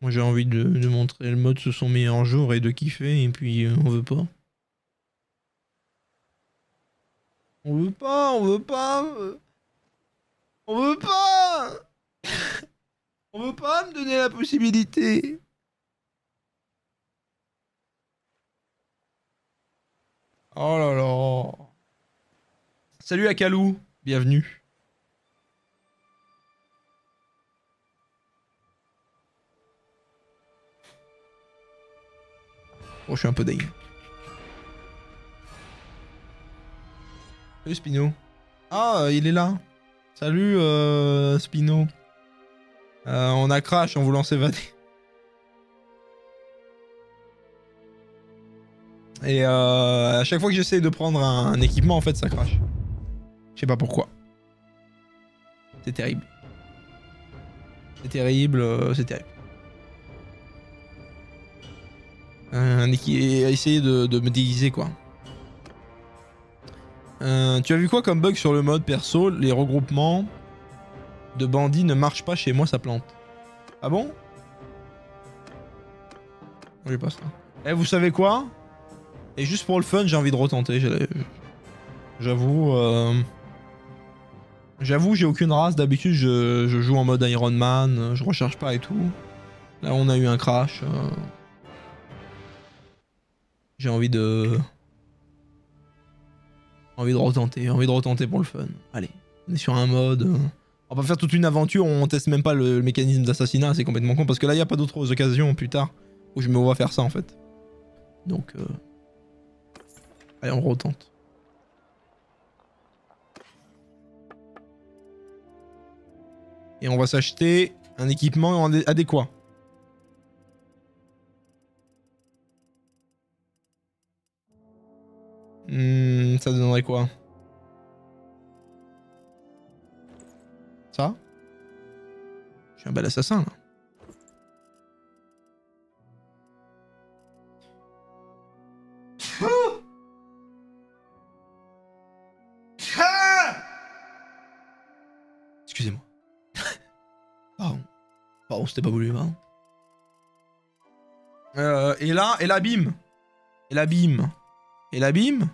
Moi j'ai envie de, montrer le mode sous son meilleur jour et de kiffer et puis euh, on veut pas. On veut pas, on veut pas. On veut pas On veut pas me donner la possibilité. Oh là là. Salut à Kalou, bienvenue. Oh, je suis un peu deg. Salut Spino. Ah, il est là. Salut euh, Spino. Euh, on a crash en voulant s'évader. Et euh, à chaque fois que j'essaie de prendre un, équipement, en fait, ça crache. Je sais pas pourquoi. C'est terrible. C'est terrible, euh, c'est terrible. Un essayer de, de me déguiser, quoi. Tu as vu quoi comme bug sur le mode perso? Les regroupements de bandits ne marchent pas chez moi, ça plante. Ah bon? J'ai pas ça. Eh, vous savez quoi? Et juste pour le fun, j'ai envie de retenter. J'avoue. euh, J'avoue, j'ai aucune race. D'habitude, je, joue en mode Iron Man, je recharge pas et tout. Là, on a eu un crash. euh. J'ai envie de. Envie de retenter, envie de retenter pour le fun. Allez, on est sur un mode. euh, On va faire toute une aventure, on teste même pas le, mécanisme d'assassinat, c'est complètement con parce que là, il y a pas d'autres occasions plus tard où je me vois faire ça en fait. Donc. euh, Allez, on retente. Et on va s'acheter un équipement adé- adéquat. Hmm, ça donnerait quoi? Ça Je suis un bel assassin là. Excusez-moi. Pardon. Pardon, c'était pas voulu, hein. Euh, et là, et là, bim. Et là, bim. Et là, bim.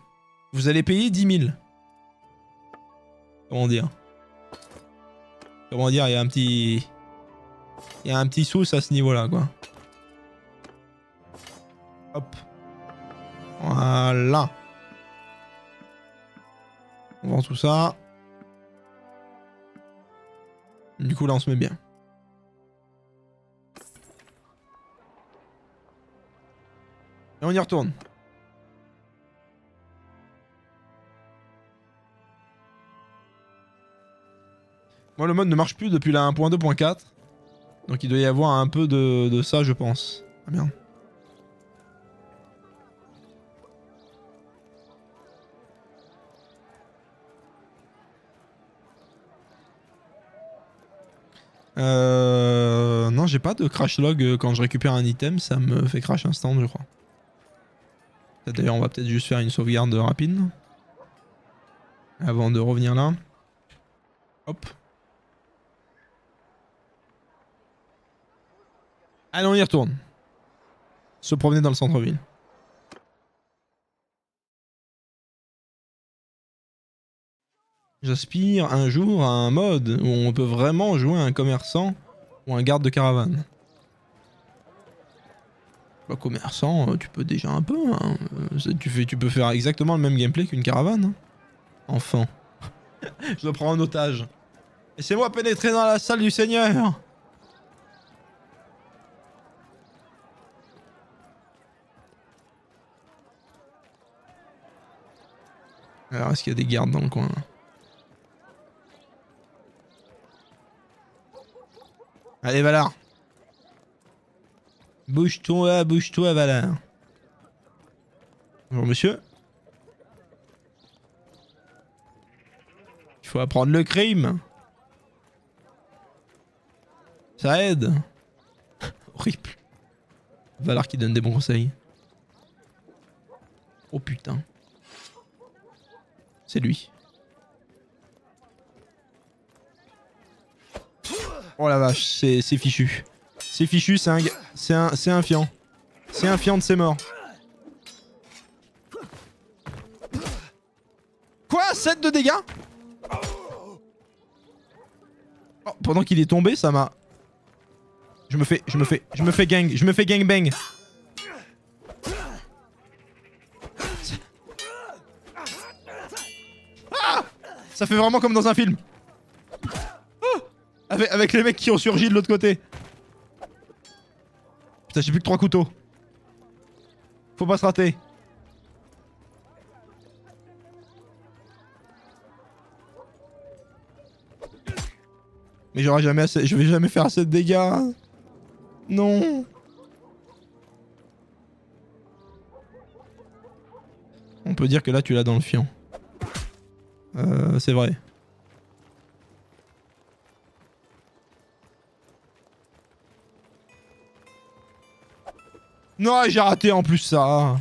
Vous allez payer 10 000. Comment dire? Comment dire, il y a un petit... Il y a un petit sauce à ce niveau-là, quoi. Hop. Voilà. On vend tout ça. Du coup, là, on se met bien. Et on y retourne. Moi, le mode ne marche plus depuis la 1.2.4. Donc il doit y avoir un peu de, de ça, je pense. Ah merde. Euh... euh, non, j'ai pas de crash log euh, quand je récupère un item, ça me fait crash instant, je crois. D'ailleurs, on va peut-être juste faire une sauvegarde rapide. Avant de revenir là. Hop. Allez, on y retourne. Se promener dans le centre-ville. J'aspire un jour à un mode où on peut vraiment jouer un commerçant ou un garde de caravane. Bah, commerçant, euh, tu peux déjà un peu. hein. Euh, Tu, peux faire exactement le même gameplay qu'une caravane. hein. Enfin. Je dois prendre un otage. Laissez-moi pénétrer dans la salle du Seigneur. Alors, est-ce qu'il y a des gardes dans le coin Allez, Valar. Bouge-toi, bouge-toi, Valar. Bonjour, monsieur. Il faut apprendre le crime. Ça aide. Horrible. Valar qui donne des bons conseils. Oh putain. C'est lui. Oh la vache, c'est fichu. C'est fichu, c'est un, c'est un, un fiant. C'est un fiant de ses morts. Quoi? 7 de dégâts? Oh, Pendant qu'il est tombé, ça m'a... Je me fais, je me fais, je me fais gang, je me fais gang bang. Ça fait vraiment comme dans un film. Oh avec, les mecs qui ont surgi de l'autre côté. Putain, j'ai plus que trois couteaux. Faut pas se rater. Mais j'aurai jamais assez. Je vais jamais faire assez de dégâts. Non. On peut dire que là tu l'as dans le fion. Euh, c'est vrai. Non, j'ai raté en plus ça.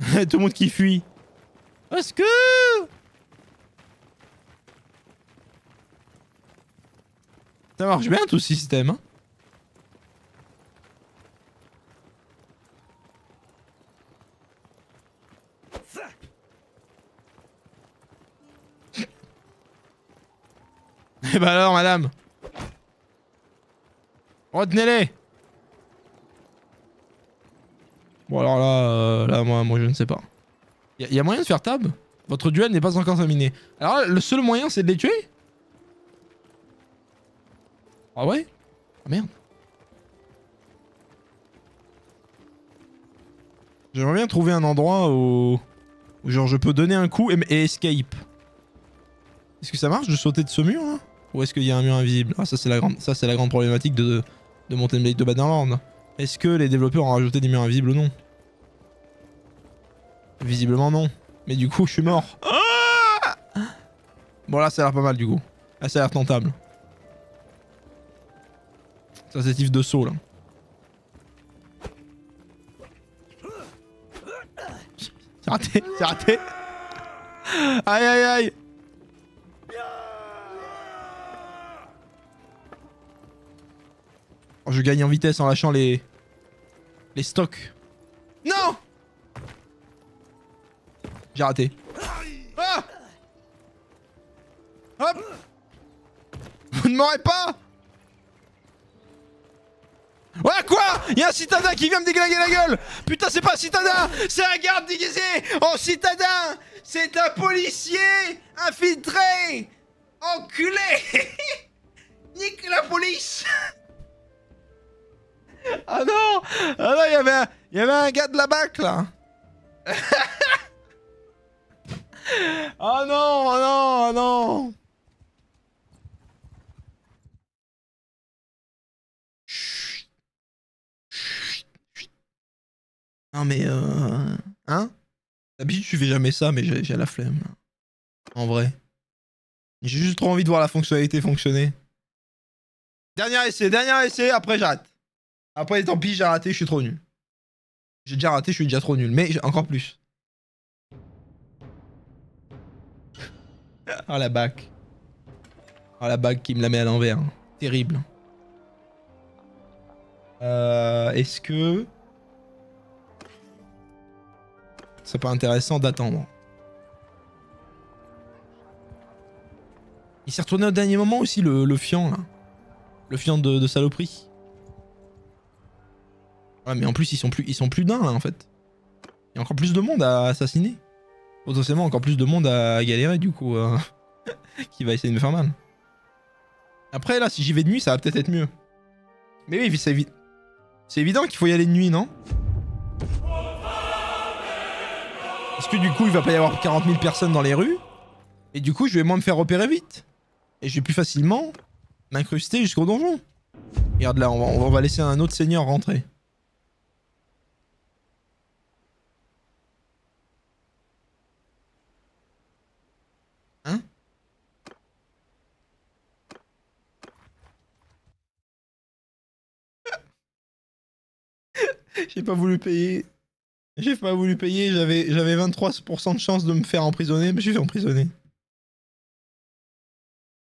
Tout le monde qui fuit. Est-ce que... Ça marche bien tout ce système. hein. Eh bah alors, madame Retenez-les Bon alors là, euh, moi, je ne sais pas. A- y a moyen de faire tab? Votre duel n'est pas encore terminé. Alors là, le seul moyen c'est de les tuer? Ah ouais? Ah merde. J'aimerais bien trouver un endroit où... où genre je peux donner un coup et, escape. Est-ce que ça marche de sauter de ce mur Ou est-ce qu'il y a un mur invisible Ah ça c'est la grande ça c'est la grande problématique de, de Mountain Blade de Bannerland. Est-ce que les développeurs ont rajouté des murs invisibles ou non? Visiblement non. Mais du coup je suis mort. Ah bon là ça a l'air pas mal du coup. Là ça a l'air tentable. Ça c'est de saut là. C'est raté, c'est raté. Aïe aïe aïe. Je gagne en vitesse en lâchant les les stocks. Non! J'ai raté. Ah! Hop! Vous ne m'aurez pas! Ouais quoi? Y'a un citadin qui vient me déglinguer la gueule! Putain c'est pas un citadin! C'est un garde déguisé en citadin! C'est un policier infiltré! Enculé! Nique la police Ah non Ah non, il y avait un, il y avait un gars de la BAC là Oh non, oh non, oh non. Non mais euh... Hein? D'habitude tu fais jamais ça mais j'ai j'ai la flemme là. En vrai. J'ai juste trop envie de voir la fonctionnalité fonctionner. Dernier essai, dernier essai, après j'arrête. Après tant pis, j'ai raté, je suis trop nul. J'ai déjà raté, je suis déjà trop nul, mais encore plus. Ah la bac. Ah la bague qui me la met à l'envers. Terrible. Euh, Est-ce que... C'est pas intéressant d'attendre? Il s'est retourné au dernier moment aussi, le, le là. Le fiant de saloperie. Mais en plus, ils sont plus, ils sont plus d'un, là, en fait. Il y a encore plus de monde à assassiner. Potentiellement encore plus de monde à galérer, du coup. euh, qui va essayer de me faire mal. Après, là, si j'y vais de nuit, ça va peut-être être mieux. Mais oui, c'est évi- c'est évident qu'il faut y aller de nuit, non? Parce que du coup, il va pas y avoir 40 000 personnes dans les rues. Et du coup, je vais moins me faire repérer vite. Et je vais plus facilement m'incruster jusqu'au donjon. Regarde là, on va laisser un autre seigneur rentrer. Hein J'ai pas voulu payer. J'ai pas voulu payer, j'avais j'avais 23% de chance de me faire emprisonner, mais je suis fait emprisonner.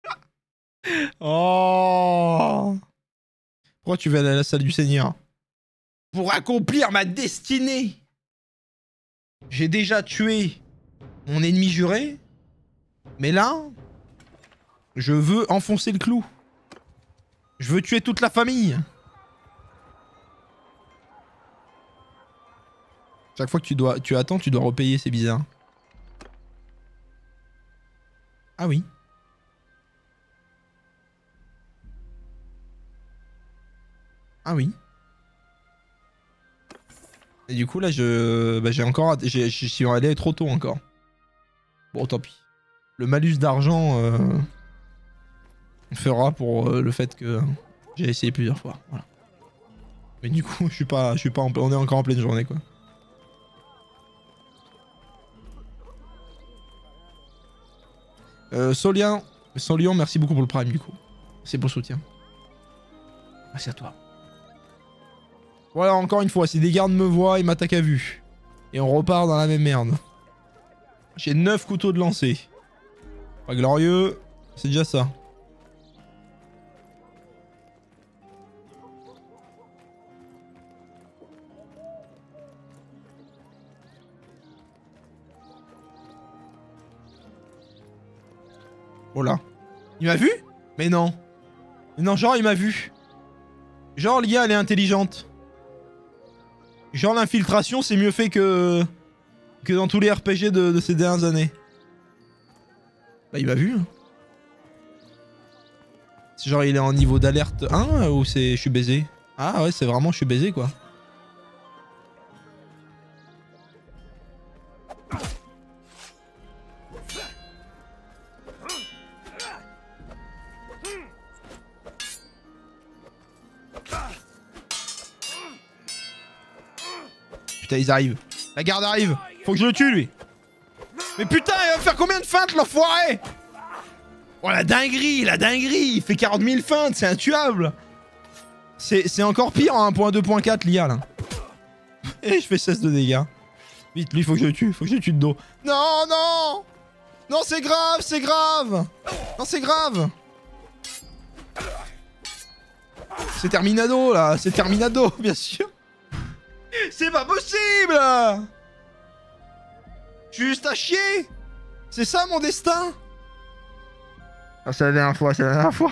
Oh Pourquoi tu vas aller à la salle du Seigneur? Pour accomplir ma destinée J'ai déjà tué mon ennemi juré, mais là, je veux enfoncer le clou. Je veux tuer toute la famille. Chaque fois que tu dois, tu attends, tu dois repayer, c'est bizarre. Ah oui. Ah oui. Et du coup là je, bah, j'ai encore, je suis allé trop tôt encore. Bon tant pis. Le malus d'argent euh, fera pour euh, le fait que j'ai essayé plusieurs fois. Mais du coup je suis pas, je suis pas, en- on est encore en pleine journée quoi. Euh, Solian, Solian, merci beaucoup pour le prime du coup. C'est pour le soutien. Merci à toi. Voilà, encore une fois, si des gardes me voient, ils m'attaquent à vue. Et on repart dans la même merde. J'ai 9 couteaux de lancer. Pas glorieux, c'est déjà ça. Oh là. Il m'a vu? Mais non. Non, genre il m'a vu. Genre l'IA elle est intelligente. Genre l'infiltration c'est mieux fait que que dans tous les RPG de, ces dernières années. Bah il m'a vu. hein. Genre il est en niveau d'alerte 1 ou c'est je suis baisé? Ah ouais c'est vraiment je suis baisé quoi. Ils arrivent. La garde arrive. Faut que je le tue lui. Mais putain il va faire combien de feintes l'enfoiré? Oh la dinguerie, la dinguerie Il fait 40 000 feintes, c'est intuable C'est encore pire en 1.2.4 l'IA là. Et je fais 16 de dégâts. Vite, lui faut que je le tue, faut que je le tue de dos. Non, non Non c'est grave, c'est grave Non c'est grave C'est Terminado là, c'est Terminado bien sûr C'est pas possible Juste à chier C'est ça mon destin ah, c'est la dernière fois, c'est la dernière fois.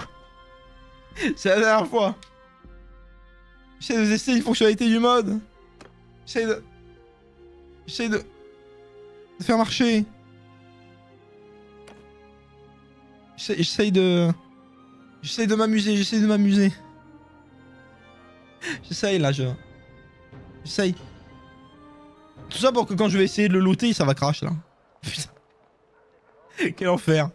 C'est la dernière fois. J'essaie de tester une fonctionnalité du mode. J'essaie de... J'essaie de... de faire marcher. J'essaie j'essaie de... J'essaie de m'amuser, j'essaie de m'amuser. J'essaye là, je... J'essaye. Tout ça pour que quand je vais essayer de le looter, ça va crash là. Putain. Quel enfer.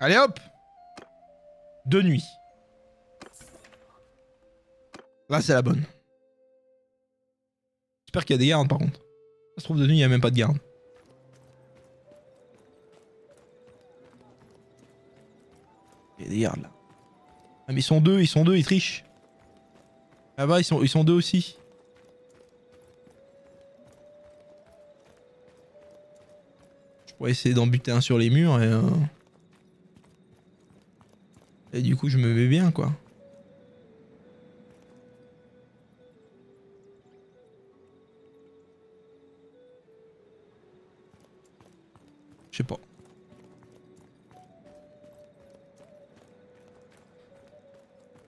Allez hop De nuit. Là, c'est la bonne. J'espère qu'il y a des gardes par contre. Ça se trouve de nuit, il n'y a même pas de garde. Gardes là. Ah mais ils sont deux, ils sont deux, ils trichent. Là-bas, ils sont, ils sont deux aussi. Je pourrais essayer d'en buter un sur les murs et... euh, Et du coup, je me mets bien, quoi. Je sais pas.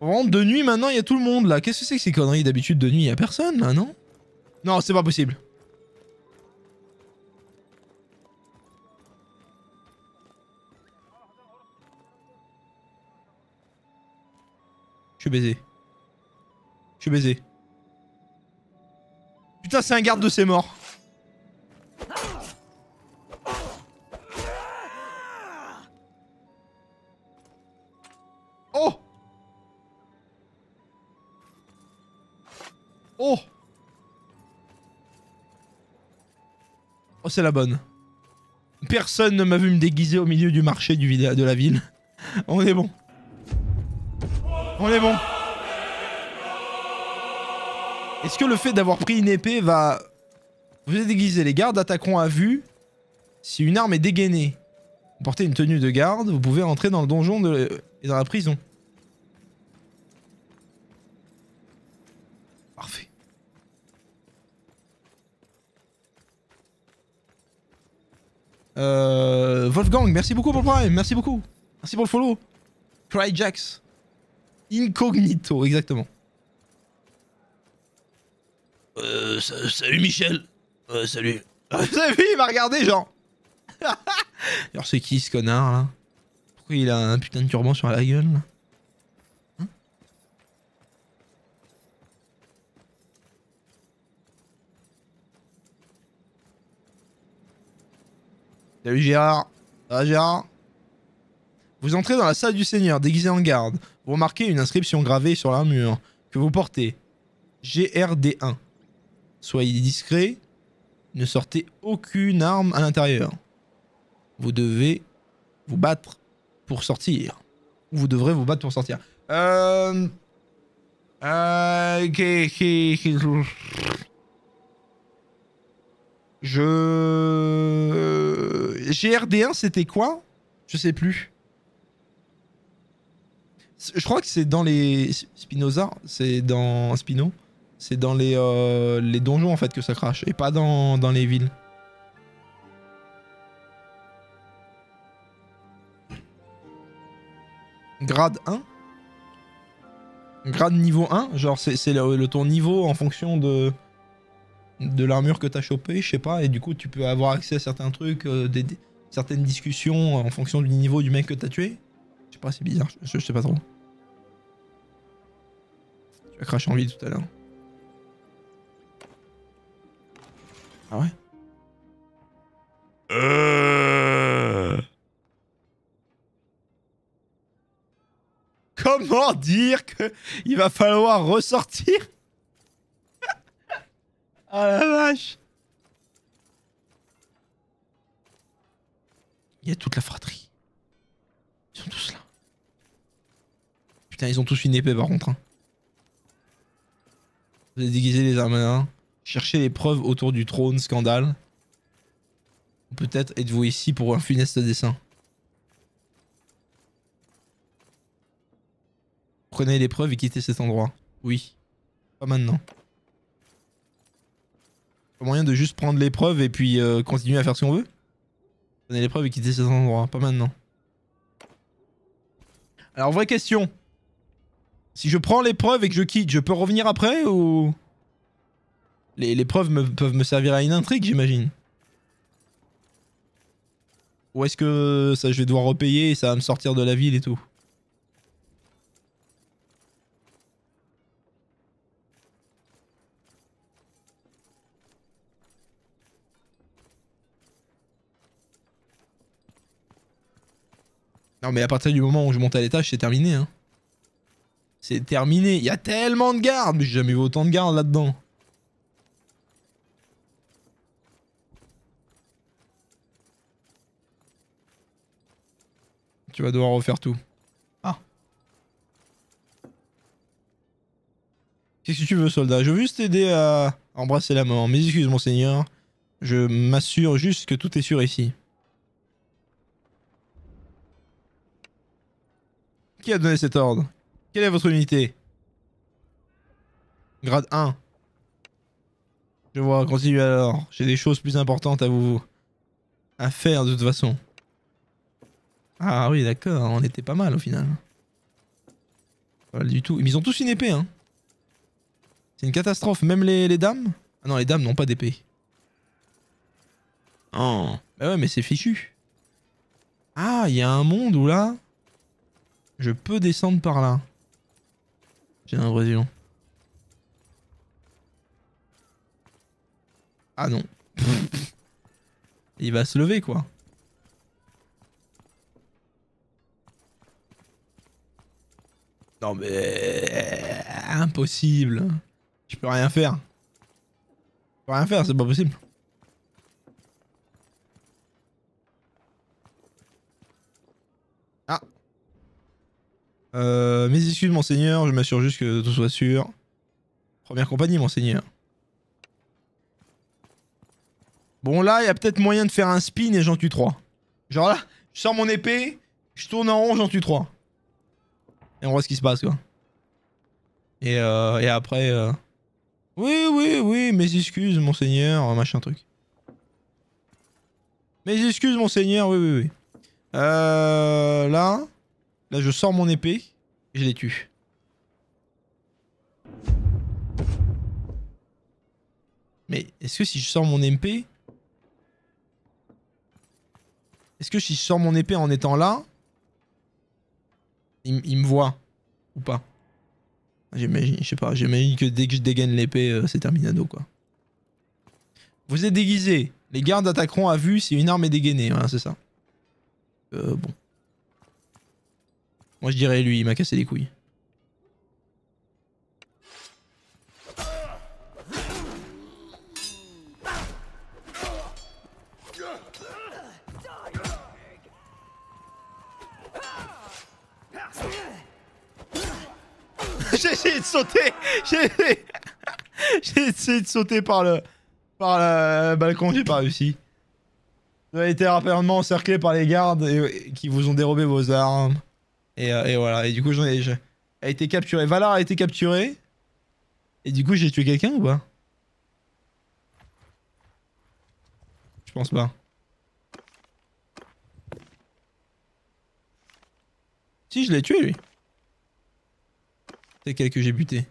Rentre de nuit maintenant, il y a tout le monde là. Qu'est-ce que c'est que ces conneries D'habitude, de nuit, il y a personne là, non? Non, c'est pas possible. Je suis baisé. Je suis baisé. Putain, c'est un garde de ses morts. C'est la bonne. Personne ne m'a vu me déguiser au milieu du marché de la ville. On est bon. On est bon. Est-ce que le fait d'avoir pris une épée va... Vous êtes déguisé, les gardes attaqueront à vue. Si une arme est dégainée, vous portez une tenue de garde, vous pouvez entrer dans le donjon de... et dans la prison. Euh, Wolfgang, merci beaucoup pour le prime, merci beaucoup. Merci pour le follow. Cryjax. Incognito, exactement. Euh, sa- salut Michel. Euh, salut. Vu, il m'a regardé, genre. Alors, c'est qui ce connard là? Pourquoi il a un putain de turban sur la gueule là? Salut Gérard. Ça va Gérard Vous entrez dans la salle du Seigneur, déguisé en garde. Vous remarquez une inscription gravée sur l'armure que vous portez. GRD1. Soyez discret. Ne sortez aucune arme à l'intérieur. Vous devez vous battre pour sortir. Ou Vous devrez vous battre pour sortir. Euh... Euh... Je... GRD1 c'était quoi? Je sais plus. Je crois que c'est dans les... Spinoza C'est dans... Spino C'est dans les, euh, les donjons en fait que ça crache. Et pas dans, les villes. Grade 1 Grade niveau 1 Genre c'est le ton niveau en fonction de de l'armure que t'as chopé, je sais pas, et du coup tu peux avoir accès à certains trucs, euh, certaines discussions en fonction du niveau du mec que t'as tué. Je sais pas, c'est bizarre, je, je sais pas trop. Tu as craché en vie tout à l'heure. Ah ouais Euh. Comment dire que il va falloir ressortir Ah la vache Il y a toute la fratrie. Ils sont tous là. Putain, ils ont tous une épée par contre. hein. Vous avez déguisé les à main. Cherchez les preuves autour du trône, scandale. Peut-être êtes-vous ici pour un funeste dessin. Prenez les preuves et quittez cet endroit. Oui. Pas maintenant. Moyen de juste prendre les preuves et puis euh, continuer à faire ce qu'on veut Prenez les preuves et quittez cet endroit. Pas maintenant. Alors, vraie question. Si je prends les preuves et que je quitte, je peux revenir après ou... Les, preuves peuvent me servir à une intrigue, j'imagine. Ou est-ce que ça, je vais devoir repayer et ça va me sortir de la ville et tout? Non mais à partir du moment où je monte à l'étage, c'est terminé. Hein. c'est terminé. Il y a tellement de gardes, mais j'ai jamais vu autant de gardes là-dedans. Tu vas devoir refaire tout. Ah. Qu'est-ce que tu veux, soldat Je veux juste t'aider à embrasser la mort. Mes excuses, monseigneur. Je m'assure juste que tout est sûr ici. Qui a donné cet ordre? Quelle est votre unité? Grade 1. Je vois, continue alors. J'ai des choses plus importantes à vous... à faire de toute façon. Ah oui, d'accord, on était pas mal au final. Pas du tout. Ils ont tous une épée, hein. C'est une catastrophe, même les, les dames? Ah non, les dames n'ont pas d'épée. Oh. Bah ouais, mais c'est fichu. Ah, il y a un monde où là... Je peux descendre par là. J'ai l'impression. Ah non. Il va se lever quoi. Non mais... Impossible. Je peux rien faire. Je peux rien faire, c'est pas possible. Euh, mes excuses, monseigneur, je m'assure juste que tout soit sûr. Première compagnie, monseigneur. Bon, là, il y a peut-être moyen de faire un spin et j'en tue 3. Genre là, je sors mon épée, je tourne en rond, j'en tue 3. Et on voit ce qui se passe, quoi. Et, euh, et après... euh, Oui, oui, oui, mes excuses, monseigneur, machin truc. Mes excuses, monseigneur, oui, oui, oui. Euh, là, là, je sors mon épée et je les tue. Mais est-ce que si je sors mon épée... Est-ce que si je sors mon épée en étant là... Il, me voit Ou pas? J'imagine, je sais pas, j'imagine que dès que je dégaine l'épée, euh, c'est terminado quoi. Vous êtes déguisé. Les gardes attaqueront à vue si une arme est dégainée. Voilà, c'est ça. Euh, bon. Moi je dirais lui, il m'a cassé les couilles. J'ai essayé de sauter J'ai essayé de sauter par le... Par le balcon, j'ai pas réussi. Vous avez été rapidement encerclé par les gardes et- qui vous ont dérobé vos armes. Et, euh, et voilà, et du coup j'en ai... je- a été capturé. Valar a été capturé. Et du coup j'ai tué quelqu'un ou pas? Je pense pas. Si, je l'ai tué lui. C'est quel que j'ai buté?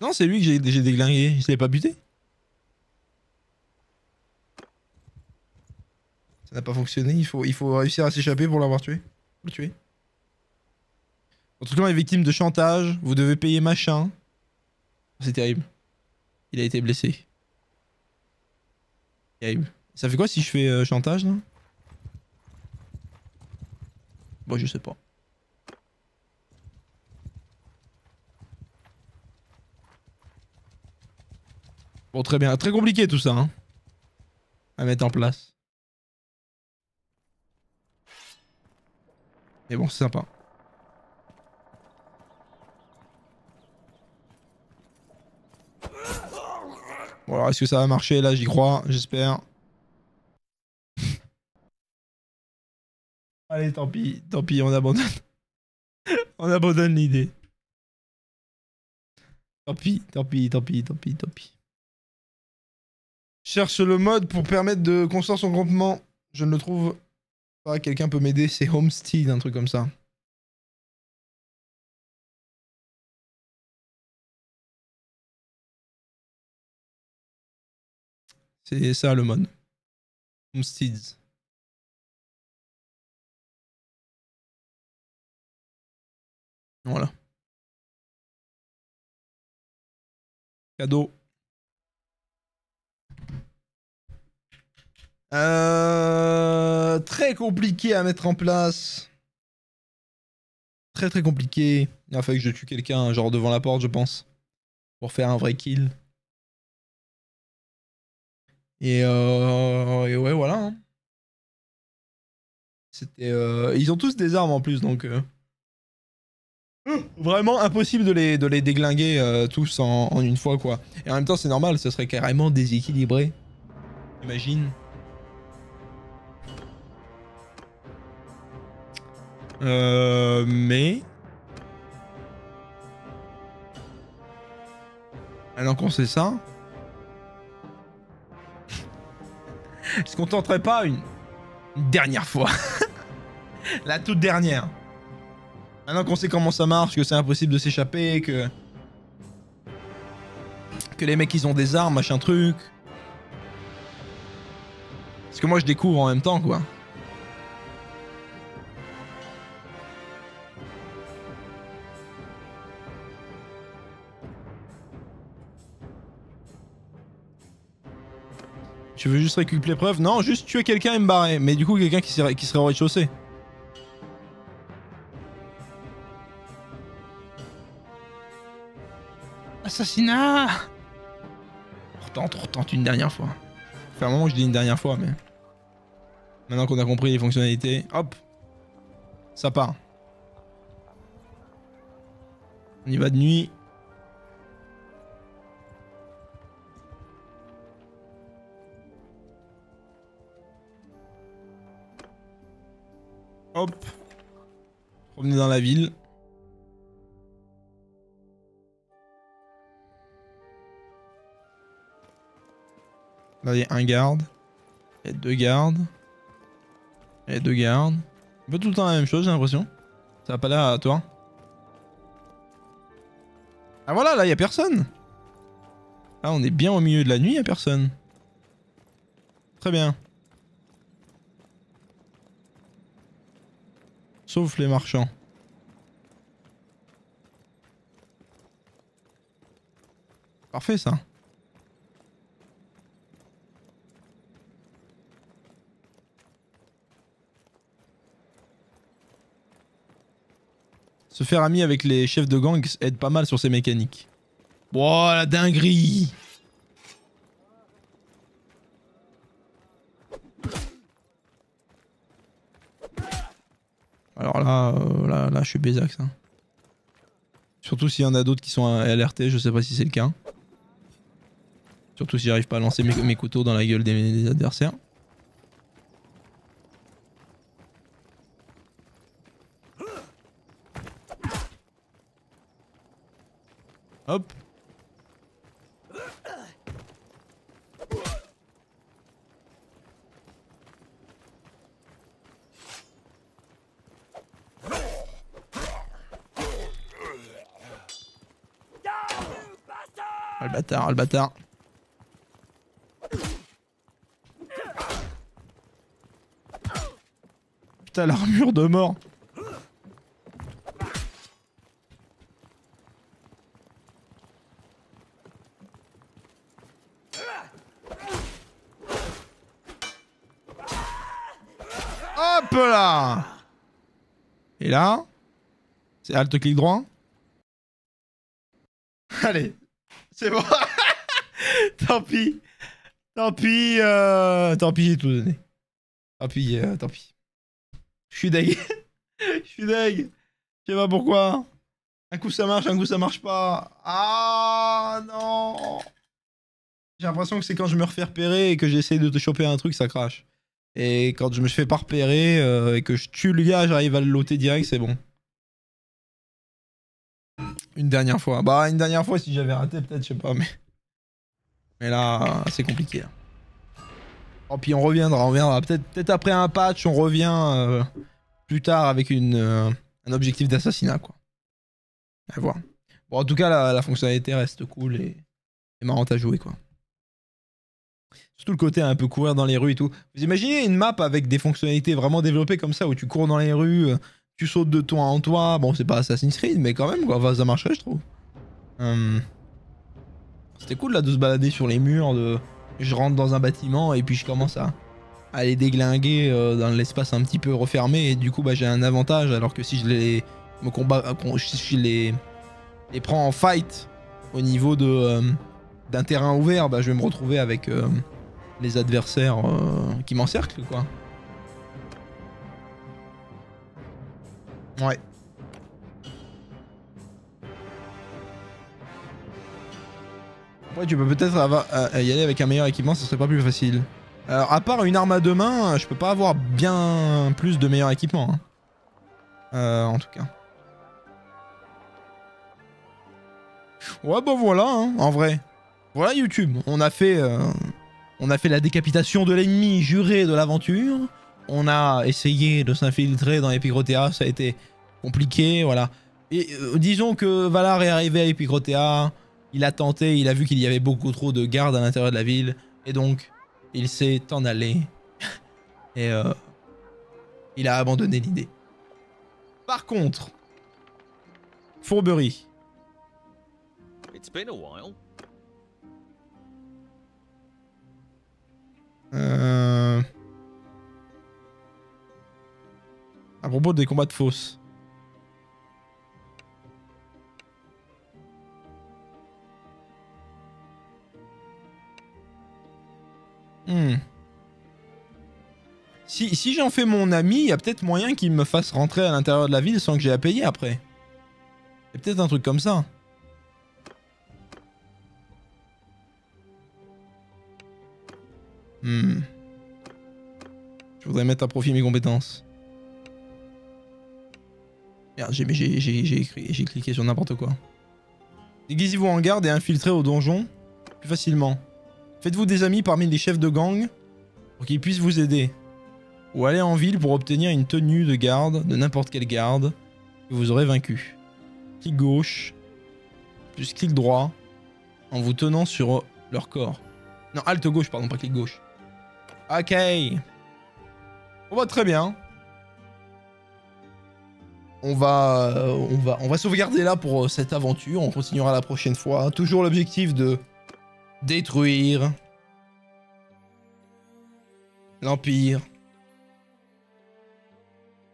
Non, c'est lui que j'ai j'ai déglingué. Je l'ai pas buté Ça n'a pas fonctionné. Il faut, il faut réussir à s'échapper pour l'avoir tué. Le tuer. Votre client est victime de chantage. Vous devez payer machin. C'est terrible. Il a été blessé. Terrible. Ça fait quoi si je fais euh, chantage là? Bon, je sais pas. Bon, très bien. Très compliqué tout ça, hein. À mettre en place. Mais bon, c'est sympa. Bon, alors, est-ce que ça va marcher Là, j'y crois, j'espère. Allez, tant pis, tant pis, on abandonne. on abandonne l'idée. Tant pis, tant pis, tant pis, tant pis, tant pis. Cherche le mode pour permettre de construire son campement. Je ne le trouve pas. Quelqu'un peut m'aider. C'est Homestead, un truc comme ça. C'est ça le mode. Homesteads. Voilà. Cadeau. Euh, très compliqué à mettre en place. Très très compliqué. Il a fallu que je tue quelqu'un, genre devant la porte, je pense. Pour faire un vrai kill. Et, euh, et ouais, voilà. hein. C'était. euh, Ils ont tous des armes en plus, donc. euh, Vraiment impossible de les, de les déglinguer euh, tous en, en une fois, quoi. Et en même temps, c'est normal, ce serait carrément déséquilibré. Imagine. Euh, mais. Maintenant qu'on sait ça. Est-ce qu'on tenterait pas une, une dernière fois La toute dernière. Maintenant qu'on sait comment ça marche, que c'est impossible de s'échapper, que. Que les mecs ils ont des armes, machin truc. Parce que moi je découvre en même temps quoi. Tu veux juste récupérer les preuves? Non, juste tuer quelqu'un et me barrer. Mais du coup, quelqu'un qui serait, qui serait au rez-de-chaussée. Assassinat On retente, on retente une dernière fois. Ça fait un moment que je dis une dernière fois, mais... Maintenant qu'on a compris les fonctionnalités, hop Ça part. On y va de nuit. Hop. Revenez dans la ville. Là, il y a un garde. Il y a deux gardes. Il y a deux gardes. Un peu tout le temps la même chose, j'ai l'impression. Ça va pas l'air à toi. Ah voilà, là, il y a personne. Là, on est bien au milieu de la nuit, il y a personne. Très bien. Sauf les marchands. Parfait ça. Se faire ami avec les chefs de gang aide pas mal sur ces mécaniques. Wow, la dinguerie Alors là, euh, là, je suis Bézax. Surtout s'il y en a d'autres qui sont alertés, je sais pas si c'est le cas. Surtout si j'arrive pas à lancer mes, couteaux dans la gueule des adversaires. Hop. Ah, le bâtard, le. Putain, l'armure de mort. Hop là Et là C'est Alt clic droit Allez, c'est bon. tant pis. Tant pis. euh, Tant pis, j'ai tout donné. Tant pis, euh, tant pis. Je suis deg. Je suis deg. Je sais pas pourquoi. Un coup ça marche, un coup ça marche pas. Ah non. J'ai l'impression que c'est quand je me refais repérer et que j'essaie de te choper un truc, ça crache. Et quand je me fais pas repérer euh, et que je tue le gars, j'arrive à le loter direct, c'est bon. Une dernière fois. Bah, une dernière fois, si j'avais raté, peut-être, je sais pas, mais. Mais là, c'est compliqué. là. Oh, puis on reviendra, on reviendra. Peut-être peut après un patch, on revient euh, plus tard avec une, euh, un objectif d'assassinat, quoi. À voir. Bon, en tout cas, la, la fonctionnalité reste cool et, et marrante à jouer, quoi. Surtout le côté un peu courir dans les rues et tout. Vous imaginez une map avec des fonctionnalités vraiment développées comme ça, où tu cours dans les rues, euh, tu sautes de toit en toit. Bon, c'est pas Assassin's Creed, mais quand même, quoi. Ça marcherait, je trouve. Hum. C'était cool, là, de se balader sur les murs, de... Je rentre dans un bâtiment et puis je commence à, à les déglinguer euh, dans l'espace un petit peu refermé et du coup, bah, j'ai un avantage, alors que si je les me combat, si je les, les prends en fight au niveau euh, d'un terrain ouvert, bah, je vais me retrouver avec euh, les adversaires euh, qui m'encerclent, quoi. Ouais. Ouais, tu peux peut-être euh, y aller avec un meilleur équipement, ça serait pas plus facile. Alors, à part une arme à deux mains, je peux pas avoir bien plus de meilleur équipement. hein. Euh, en tout cas. Ouais, bah voilà, hein, en vrai. Voilà YouTube. On a fait, euh, on a fait la décapitation de l'ennemi juré de l'aventure. On a essayé de s'infiltrer dans Epicrotea, ça a été compliqué, voilà. Et euh, disons que Valar est arrivé à Epicrotea, il a tenté, il a vu qu'il y avait beaucoup trop de gardes à l'intérieur de la ville, et donc il s'est en allé. et euh, il a abandonné l'idée. Par contre, Fourberie. It's been a while. Euh... À propos des combats de fosse. Hmm. Si, si j'en fais mon ami, il y a peut-être moyen qu'il me fasse rentrer à l'intérieur de la ville sans que j'ai à payer après. C'est peut-être un truc comme ça. Hmm. Je voudrais mettre à profit mes compétences. Merde, j'ai cliqué sur n'importe quoi. Déguisez-vous en garde et infiltrez au donjon plus facilement. Faites-vous des amis parmi les chefs de gang pour qu'ils puissent vous aider. Ou allez en ville pour obtenir une tenue de garde de n'importe quelle garde que vous aurez vaincu. Clic gauche, plus clic droit, en vous tenant sur leur corps. Non, alt gauche, pardon, pas clic gauche. Ok. On va très bien. On va, euh, on va, on va sauvegarder là pour euh, cette aventure. On continuera la prochaine fois. Toujours l'objectif de détruire l'empire.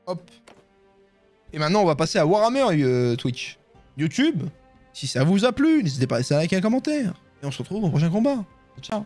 Hop. Et maintenant, on va passer à Warhammer euh, Twitch, YouTube. Si ça vous a plu, n'hésitez pas à laisser un like et un commentaire. Et on se retrouve au prochain combat. Ciao.